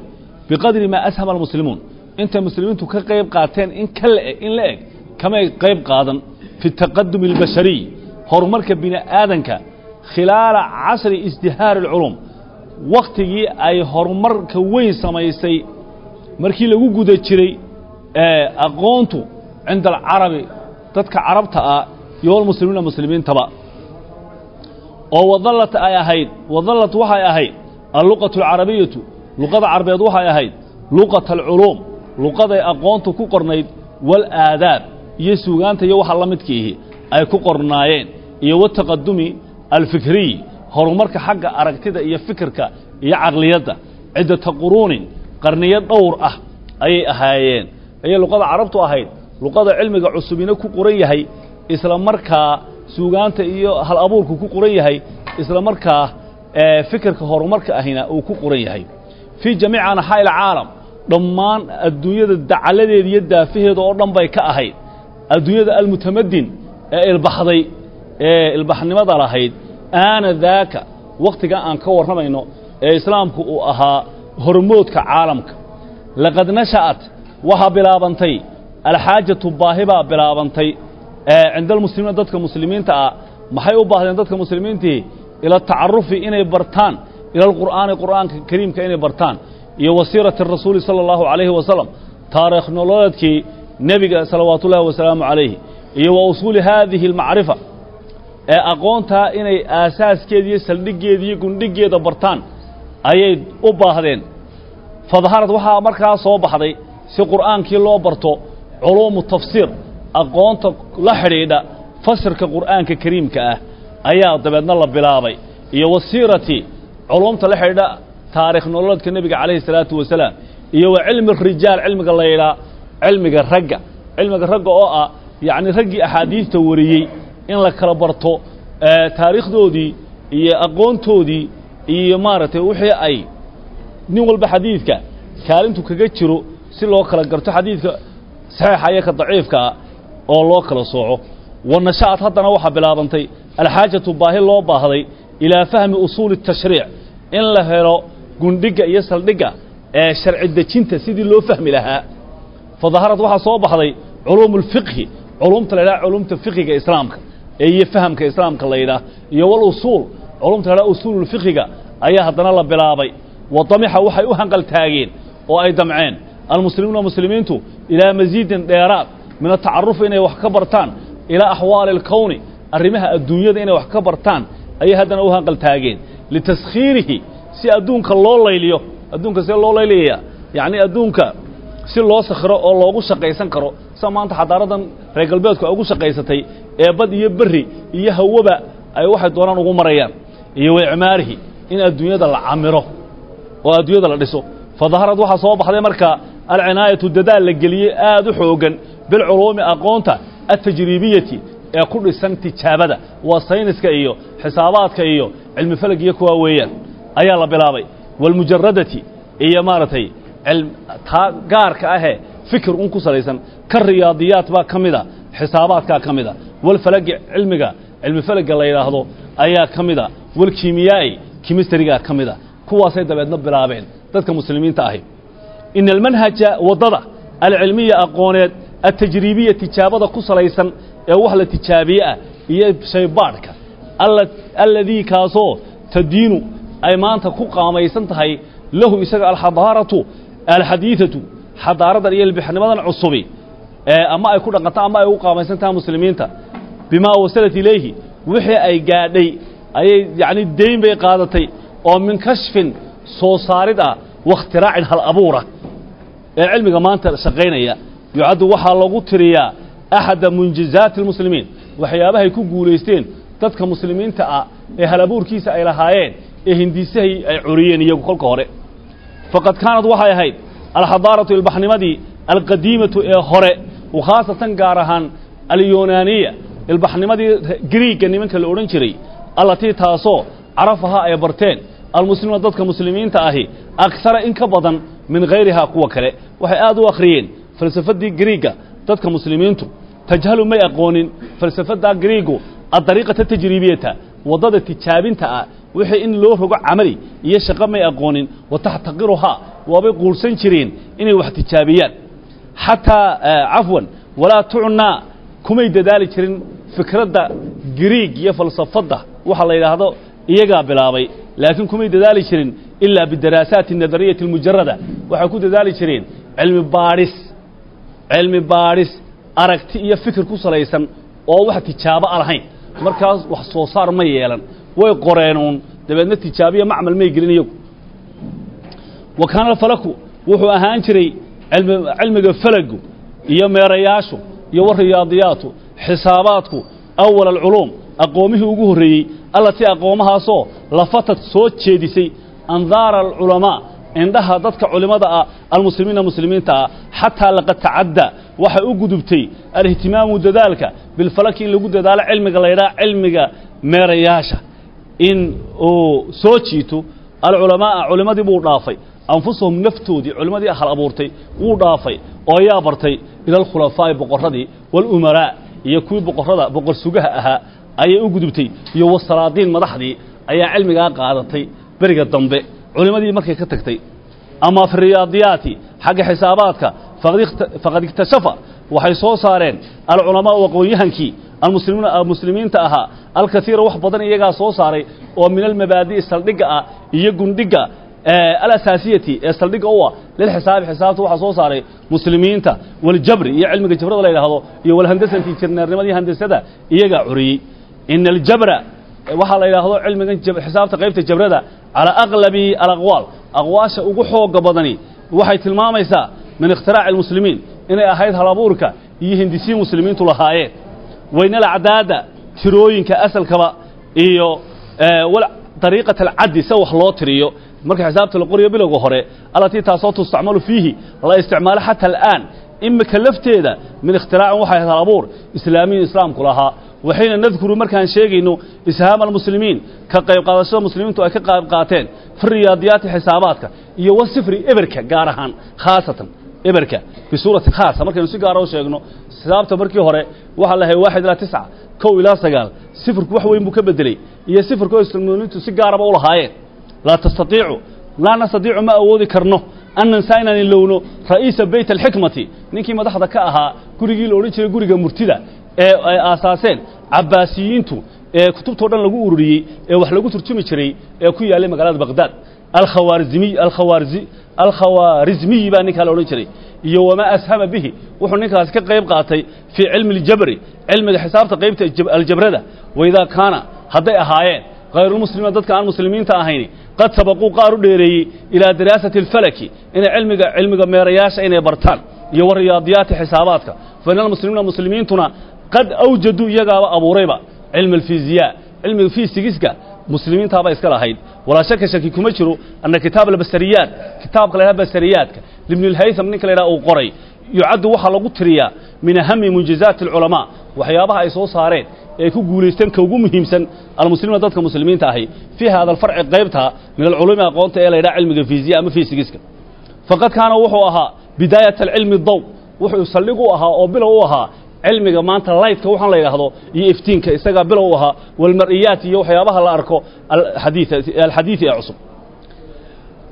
biqadri maa ashama almuslimuun intay muslimiintu ka qayb qaateen in ka laeg in la eg kamay qayb qaadan. Fi taqadumi albashariy horumarka bini aadanka khilaala casri isdihaari alculum wakhtigii ay horumarka weyn samaysay markii lagu guda jiray aqoontu cinda alcarabi dadka carabta ah iyo walmuslimiina muslimiintaba. Oo wadallat ay ahayd wadallat waxay ahayd alluqatu alcarabiyatu luqada carbeed waxay ahayd luqata alculuum luqaday aqoontu ku qornayd waalaadaab iyo suugaanta iyo waxa la midkiihi ay ku qornaayeen. Iyo wataqadumi alfikriy horumarka xagga aragtida iyo fikirka iyo caqliyadda. Ciddata quruunin qarniyo dhowr ah ayay ahaayeen. Ayay luqada carabtu ahayd luqada cilmiga cusubina ku qoran yahay isla markaa suugaanta iyo hal abuurku ku qoran yahay isla markaa fikirka horumarka ahina uu ku qoran yahay. Fii jamiici anxaa ilcaalam dhammaan adduunyada dacaladeeda iyo daafaheeda oo dhan bay ka ahayd. Adduunyada almutamadin ee ilbaxday ee ilbaxnimada lahayd aana daaka wakhtigan aan ka warramayno ee islaamku uu ahaa hormoodka caalamka. Laqad nasha'at waxaa bilaabantay alxaajatu baahi baa bilaabantay cinda almuslimiina dadka muslimiinta ah maxay u baahdeen dadka muslimiintii? Ila tacarufi inay bartaan ila alqur'aani qur'aanka kariimka inay bartaan. Iyo wasiirati rasuuli sala allahu calayhi wasalam taariikh nololeedkii nebiga salawaatu ullahi wasalaamu calayhi iyo wa usuuli haadihi almacrifa ee aqoontaa inay aasaaskeeda iyo saldhiggeeda iyo gundhiggeeda bartaan ayay u baahdeen. Fadaharad waxaa markaa soo baxday si qur'aankii loo barto culuumu tafsiir aqoonta la xidhiidha fasirka qur'aanka kariimka ah ayaa dabeedna la bilaabay. Iyo wasiirati culuumta la xidhiidha taarikh nololeedka nebiga calayhi salaatu wasalaam. Iyo wa cilmi rijaal cilmiga la yidhaa cilmiga ragga. Cilmiga ragga oo ah yacni raggii axaadiista wariyey in la kala barto taariikhdoodii iyo aqoontoodii iyo maaragtay wixii ay nin walba xadiidka kaalintu kaga jiro si loo kala garto xadiidka saxiixa iyo ka daciifkaa oo loo kala sooco. Wa nasha'ad haddana waxaa bilaabantay alxaajatu baahi loo baahday ilaa fahmi usuuli tashriic in la helo gundhigga iyo saldhigga ee sharci dejinta sidii loo fahmi lahaa. Fadaharad waxaa soo baxday culuumu ulfiqhi culumta la yidhaha culumta fiqiga islaamka iyo fahamka islaamka la yidhaah iyo wal usuul culumta la yidhaha usuululfiqiga ayaa haddana la bilaabay. Wa damixa waxay u hanqaltaageen oo ay damceen almuslimuuna muslimiintu ilaa masiidin dheeraad min atacarufi inay wax ka bartaan ilaa axwaali alkowni arrimaha adduunyada inay wax ka bartaan ayay haddana u hanqaltaageen litaskhiirihi si adduunka loo layliyo adduunka see loo layliyaya yacni adduunka si loo sakhiro oo loogu shaqaysan karo sida maanta xadaaradan reer galbeedku ay ugu shaqaysatay ee bad iyo berri iyo hawaba ay waxay doonaan ugu marayaan iyo waicmaarihi in adduunyada la camiro oo adduunyada la dhiso fadaharad waxaa soo baxday marka alcinaayatu dadaal la geliyey aad u xoogan bilculuumi aqoonta altajriibiyati ee ku dhisan tijaabada waa sayniska iyo xisaabaadka iyo cilmi falag iyo kuwaa weeyaan ayaa la bilaabay. Walmujaradati iyo maaragtay taa gaarka ahee fikir un ku salaysan ka riyaadiyaat baa ka mida xisaabaadkaa ka mida. Walfalagi cilmiga cilmi falaga la yidhaahdo ayaa ka mida. Walkiimiyaa'i kimistarigaa ka mida. Kuwaasay dabeedna bilaabeen dadka muslimiinta ahi. Ina almanhaja waddada alcilmiya aqooneed altajriibiya tijaabada ku salaysan ee wax la tijaabiye ah iyo shaybaadhka alladii kaasoo tadiinu ay maanta ku qaamaysan tahay lahu isaga alxadaaratu alxadiidatu xadaaradan iyo ilbixnimadan cusubi ama ay ku dhaqanto ama ay ugu qaamaysan tahay muslimiinta. Bimaa wasalat ilayhi wixii ay gaadhay ayay yacni deyn bay qaadatay oo min kashfin soo saarid ah wakhtiraacin hal abuura. Ee cilmiga maanta shaqaynaya yucaddu waxaa lagu tiriyaa axada munjizaati almuslimiin waxyaabahay ku guulaysteen dadka muslimiinta ah ee hal abuurkiisa ay lahaayeen ee hindisahay ay curiyeen iyagu kolka hore. Faqad kaanad waxay ahayd alxadaaratu ilbaxnimadii alqadiimatu ee hore khaasatan gaar ahaan alyonaaniya ilbaxnimadii griigga nimanka la odhan jiray allatii taasoo carafahaa ay barteen almuslimuuna dadka muslimiinta ahi akhara in ka badan min hayrihaa kuwa kale. Waxay aad u akhriyeen falsafadii griigga dadka muslimiintu. Tajhalu may aqoonin falsafaddaa griigu adariiqata tajriibiyata waddada tijaabinta ah wixii in loo rogo camali iyo shaqo may aqoonin wa taxtaqiruhaa waabay quulsan jireen inay wax tijaabiyaan. Xataa cafwan walaa tucnaa kumay dadaali jirin fikradda griig iyo falsafadda waxa la yidhaahdo iyagaa bilaabay laakiin kumay dadaali jirin ilaa bidaraasaati nadariyati almujarada waxay ku dadaali jireen cilmi baadhis cilmi baadhis aragti iyo fikir ku salaysan oo wax tijaabo a lahayn markaas wax soo saar ma yeelan way qoreenuun dabeedna tijaabiya macmal may gelin iyagu wa kaana alfalaku wuxuu ahaan jiray cilmiga falagu iyo meerayaashu iyo wariyaadiyaatu xisaabaadku awal alculuum aqoomihii ugu horreeyey allatii aqoomahaasoo lafatad soo jeedisay andaara alculamaa indhaha dadka culimmada ah almuslimiina muslimiinta ah xataa laqad tacadda waxay u gudubtay alihtimaamu dadaalka bilfalaki in lagu dadaalo cilmiga la ydhaha cilmiga meerayaasha. In uu soo jiito alculamaaa culimmadii buu dhaafay anfusahum naftoodii culimmadii hal abuurtay wuu dhaafay oo yaa bartay ila alkhulafaa'i boqorradii walumaraa iyo kuwii boqorrada boqor sugaha ahaa ayay u gudubtay. Iyo wasalaadiin madaxdii ayaa cilmigaa qaadatay beriga dambe. Culimmadii markay ka tagtay ama fi xagga xisaabaadka faqad iktashafa waxay soo saareen alculamaau aqoon-yahankii muslimiinta ahaa alkaiira wax badan iyagaa soo saaray oo min almabaadi'i saldhigga ah iyo gundhigga alasaasiyati ee saldhigga u ah lilxisaabi xisaabta waxaa soo saaray muslimiinta. Waljabri iyo cilmiga jabrada la yidhaahdo iyo walhandasati jirneernimadii handasada iyagaa curiyey ina aljabra waxaa la yidhaahdo cilmigan xisaabta qaybta jabrada calaa aqlabi alaqwaal aqwaasha ugu xooga badani waxay tilmaamaysaa min ikhtiraaci almuslimiin inay ahayd halabuurka iyo hindisiin muslimiintu lahaayeen waynalacdaada tirooyinka asalkaba iyo dariiqat alcaddi se wax loo tiriyo marka xisaabta la qoriyo bilowga hore allatii taasoo tustacmalu fiihi la isticmaalo xata al'aan imika lafteeda min ikhtiraacin waxay ahayd halabuur islaamiyin islaamku lahaa waxayna nadkuru markaan sheegayno ishaama almuslimiin ka qayb qaadashada muslimiintu ay ka qayb qaateen fi riyaadiyaati xisaabaadka iyo wasifri eberka gaar ahaan khaasatan eberka bisuurati khaasa. Markaynu si gaara u sheegno xisaabta markii hore waxaa lahay waaxid ilaa tisca kow ilaa sagaal sifirku wax weyn buu ka bedeley iyo sifirka oo islaaminiintu si gaaraba u lahaayeen. Laa tastaiicu laa nastadiicu ma awoodi karno an nansaa inaan ilowno ra'iisa beyt alxikmati ninkii madaxda ka ahaa gurigii la odhan jiray guriga murtida ee ay aasaaseen. Cabbaasiyiintu ee kutubtao dhan lagu ururiyey ee wax lagu turjumi jiray ee ku yaallay magaalada baqdaad alkhawaarizmiy alkhawaarzi alkhawaarizmiyi baa ninkaa la odhan jiray. Iyo wamaa ashama bihi wuxuu ninkaasi ka qayb qaatay fii cilmi اljabri cilmiga xisaabta qaybta aljabrada. Waidaa kaana hadday ahaayeen hayrulmuslimiina dadka aan muslimiinta ahayni qad sabaquu qaar u dheereeyey ilaa diraasati alfalaki inay cilmiga cilmiga meerayaasha inay bartaan iyo wa riyaadiyaati xisaabaadka. Fa ina muslimiintuna shaki kuma jiro anna kitaab albasariyaat kitaabka la yidhaha basariyaadka libni lhaytham ninka la yidhaha uu qoray yucaddu waxaa lagu tiriyaa min ahami munjizaati alculamaa waxyaabaha ay soo saareen ee ay ku guulaysteen ka ugu muhiimsan almuslimiina dadka muslimiinta ahi fii hada alfarci qaybta min alculuumi aqoonta ee la yidhaha cilmiga fiisiya ama fiisigiska faqad kaana wuxuu ahaa bidaayat alcilmi daw wuxuu saldhig u ahaa oo bilow u ahaa cilmiga maanta laydka waxaan la yidhaahdo iyo iftiinka isagaa bilow ahaa walmar'iyaat iyo waxyaabaha la arko alxadiidi ee cusub.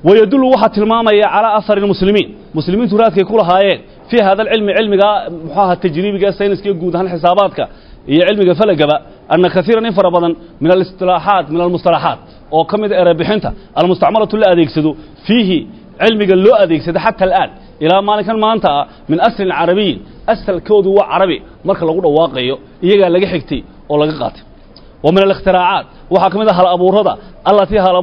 Wayadullu waxaa tilmaamaya calaa ahari lmuslimiin muslimiintu raadkay ku lahaayeen fii hada alcilmi cilmiga muxuu ahaa tajriibiga sayniska guud ahaan xisaabaadka iyo cilmiga falagaba anna kaiiran in fara badan min alistilaaxaat min almustalaxaat oo ka mid a erebixinta almustacmalatu la adeegsado fiihi cilmiga loo adeegsado xata al'aan. Ilaa maalinkan maanta ah min aslin carabiyin asalkoodu waa carabi marka lagu dhawaaqayo iyagaa laga xigtay oo laga qaatay. Wa min alikhtiraacaat waxaa ka mid a hal abuurada allatii hal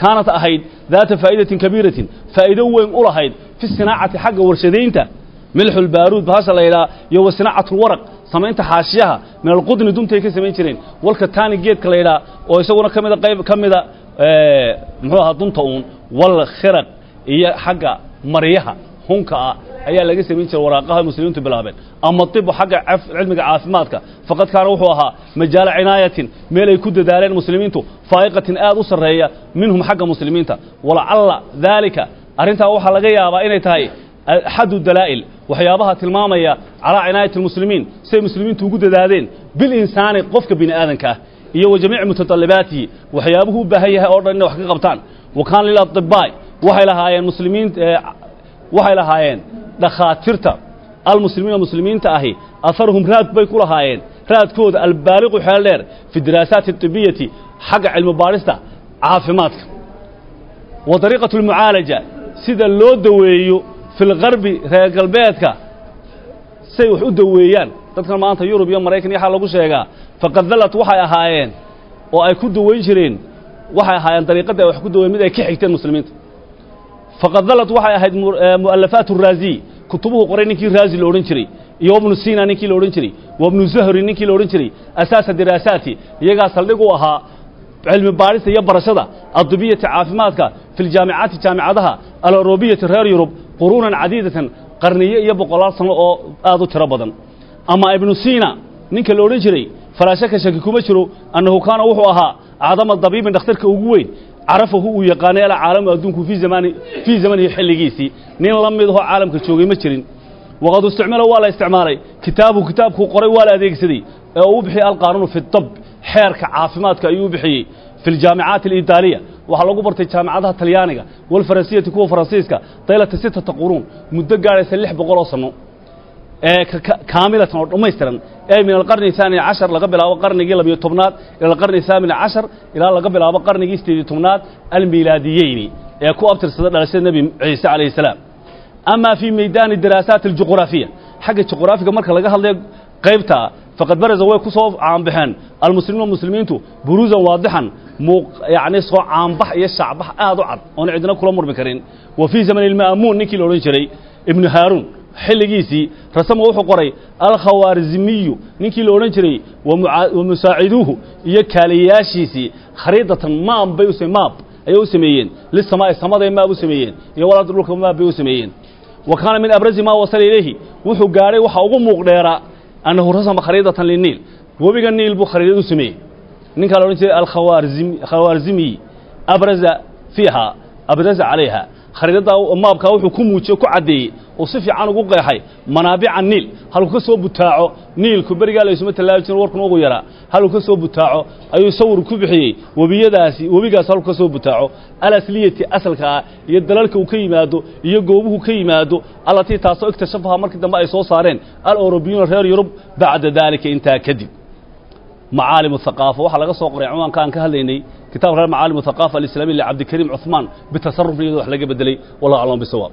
kaanat ahayd daata faa'idatin kabiiratin faa'iido weyn u lahayd fi sinaacati xagga warshadaynta. Milxulbaaruud bahasha la yidhaha iyo wa sinaacatulwaraq samaynta xaashiyaha min alqudni duntay ka samayn jireen. Walka taani geedka la yidhaha oo isaguna ka mida qayb ka mida muxuu ahaa dunta uun wal khiraq iyo xagga maryaha hunka ah ayaa laga samayn jiray waraaqaha muslimiintu bilaabeen. Ama ibu xagga cilmiga caafimaadka faqad kaana wuxuu ahaa majaala cinaayatin meel ay ku dadaaleen muslimiintu faa'iqatin aad u sarreeya minhum xagga muslimiinta. Walacalla daalika arrintaa waxaa laga yaabaa inay tahay axadu dalaa'il waxyaabaha tilmaamaya calaa cinaayati almuslimiin siay muslimiintu ugu dadaadeen bilinsaani qofka bini aadanka ah iyo wa jamiici mutatallabaatihi waxyaabuhu u baahan yahay oo dhan inay wax ka qabtaan. Wa kaana lilaطibaa'i waxay lahaayeen muslimiin waxay lahaayeen dhakhaatiirta almuslimiina muslimiinta ahi aharuhum raad bay ku lahaayeen raadkooda albaaliqu xeel dheer fi diraasaati اطibiyati xagga cilmi baadhista caafimaadka wa dariiqatu اlmucaalaja sida loo daweeyo fi lgarbi reer galbeedka say wax u daweeyaan dadkan maanta yurub iyo maraykan iyo waxaa lagu sheegaa faqad dallat waxay ahaayeen oo ay ku daweyn jireen waxay ahaayeen dariiqadda ay wax ku daweyen mid ay ka xigteen muslimiinta faqad dallat waxay ahayd mu'alafaat raaziy kutubuhu qoray ninkii raazi la odhan jiray iyo wabnu sina ninkii la odhan jiray wabnu zahri ninkii la odhan jiray asaasa diraasaati iyagaa saldhig ahaa cilmi baadhista iyo barashada adibiyati caafimaadka fi ljaamicaati jaamicadaha alorobiyati reer yurub quruunan cadiidatan qarniyo iyo boqolaal sano oo aad u tiro badan. Ama ibnu sina ninka la odhan jiray falaa shaka shaki kuma jiro annahu kaana wuxuu ahaa acdama dabiibin dhakhtarka ugu weyn carafahu uu yaqaanay alcaalamu adduunku fii zamani fii zamanihi xilligiisii. Nin la mid ahoo caalamka joogay ma jirin. Waqad isticmala waa la isticmaalay. Kitaabuhu kitaabkuu qoray waa la adeegsaday. Ee uu bixiyey alqaanuunu fi dab xeerka caafimaadka ayuu u bixiyey. Fi ljaamicaati alidaaliya waxaa lagu bartay jaamicadaha talyaaniga walfaransiyati kuwa faransiiska daylata sittata quruun muddo gaadhaysa lix boqol oo sanno ee kaamilatan oo dhammaystiran ee min alqarni haani cashar laga bilaabo qarnigii labiyo tobnaad ila alqarni haamini cashar ilaa laga bilaabo qarnigii sideediyo tobnaad almilaadiyeyni ee ku abtirsada dhalashada nebi ciise calayhi salaam amaa fii maydaani diraasaati aljuqraafiya xagga juqraafiga marka laga hadlayo qaybta faqad baraza way ku soo caanbaxeen almuslimiina muslimiintu buruusan waadixan yacni soo caanbax iyo shaacbax aad u cad oon cidina kula murmi karin wa fii zamani ilma'muun ninkii xilligiisii rasama wuxuu qoray alkhawaarizmiyu ninkii la odhan jiray wa musaaciduuhu iyo kaaliyayaashiisii khariidatan maab bay u maab ayay u sameeyeen lisamaa'i samaday maab u sameeyeen iyo walaada dhulka maab bay u sameeyeen. Wa kaana min abrazi maa wasala ilayhi wuxuu gaadhay waxa ugu muuq dheeraa annahu rasama khariidatan liniil webiga niil buu khariidad u sameeyey. Ninkaa la odhan jiray alkhawaarizmiyi abraza fiiha abraza calayha khariidadaa maabkaa wuxuu ku muujiyo ku caddeeyey uu si fiican ugu qeexay manaabica niil. Halku ka soo butaaco niilku berigaa laysuma tallaabi jirin warkun ugu yaraa. Halku ka soo butaaco ayuu sawir ku bixiyey. Webiyadaasi webigaas halku ka soo butaaco. Alasliyati asalka ah iyo dalalka uu ka yimaado iyo goobuhu ka yimaado allatii taasoo iktishafaha markii dambe ay soo saareen. Alorobiyuuna reer yurub bacda daalika intaa kadib. Macaalimu haqaafa waxaa laga soo qoray ciwaanka aan ka hadlaynay كتاب غير معالم الثقافة الإسلامية لعبد الكريم عثمان بتصرف لي وحلقة بدلي والله أعلم بصواب.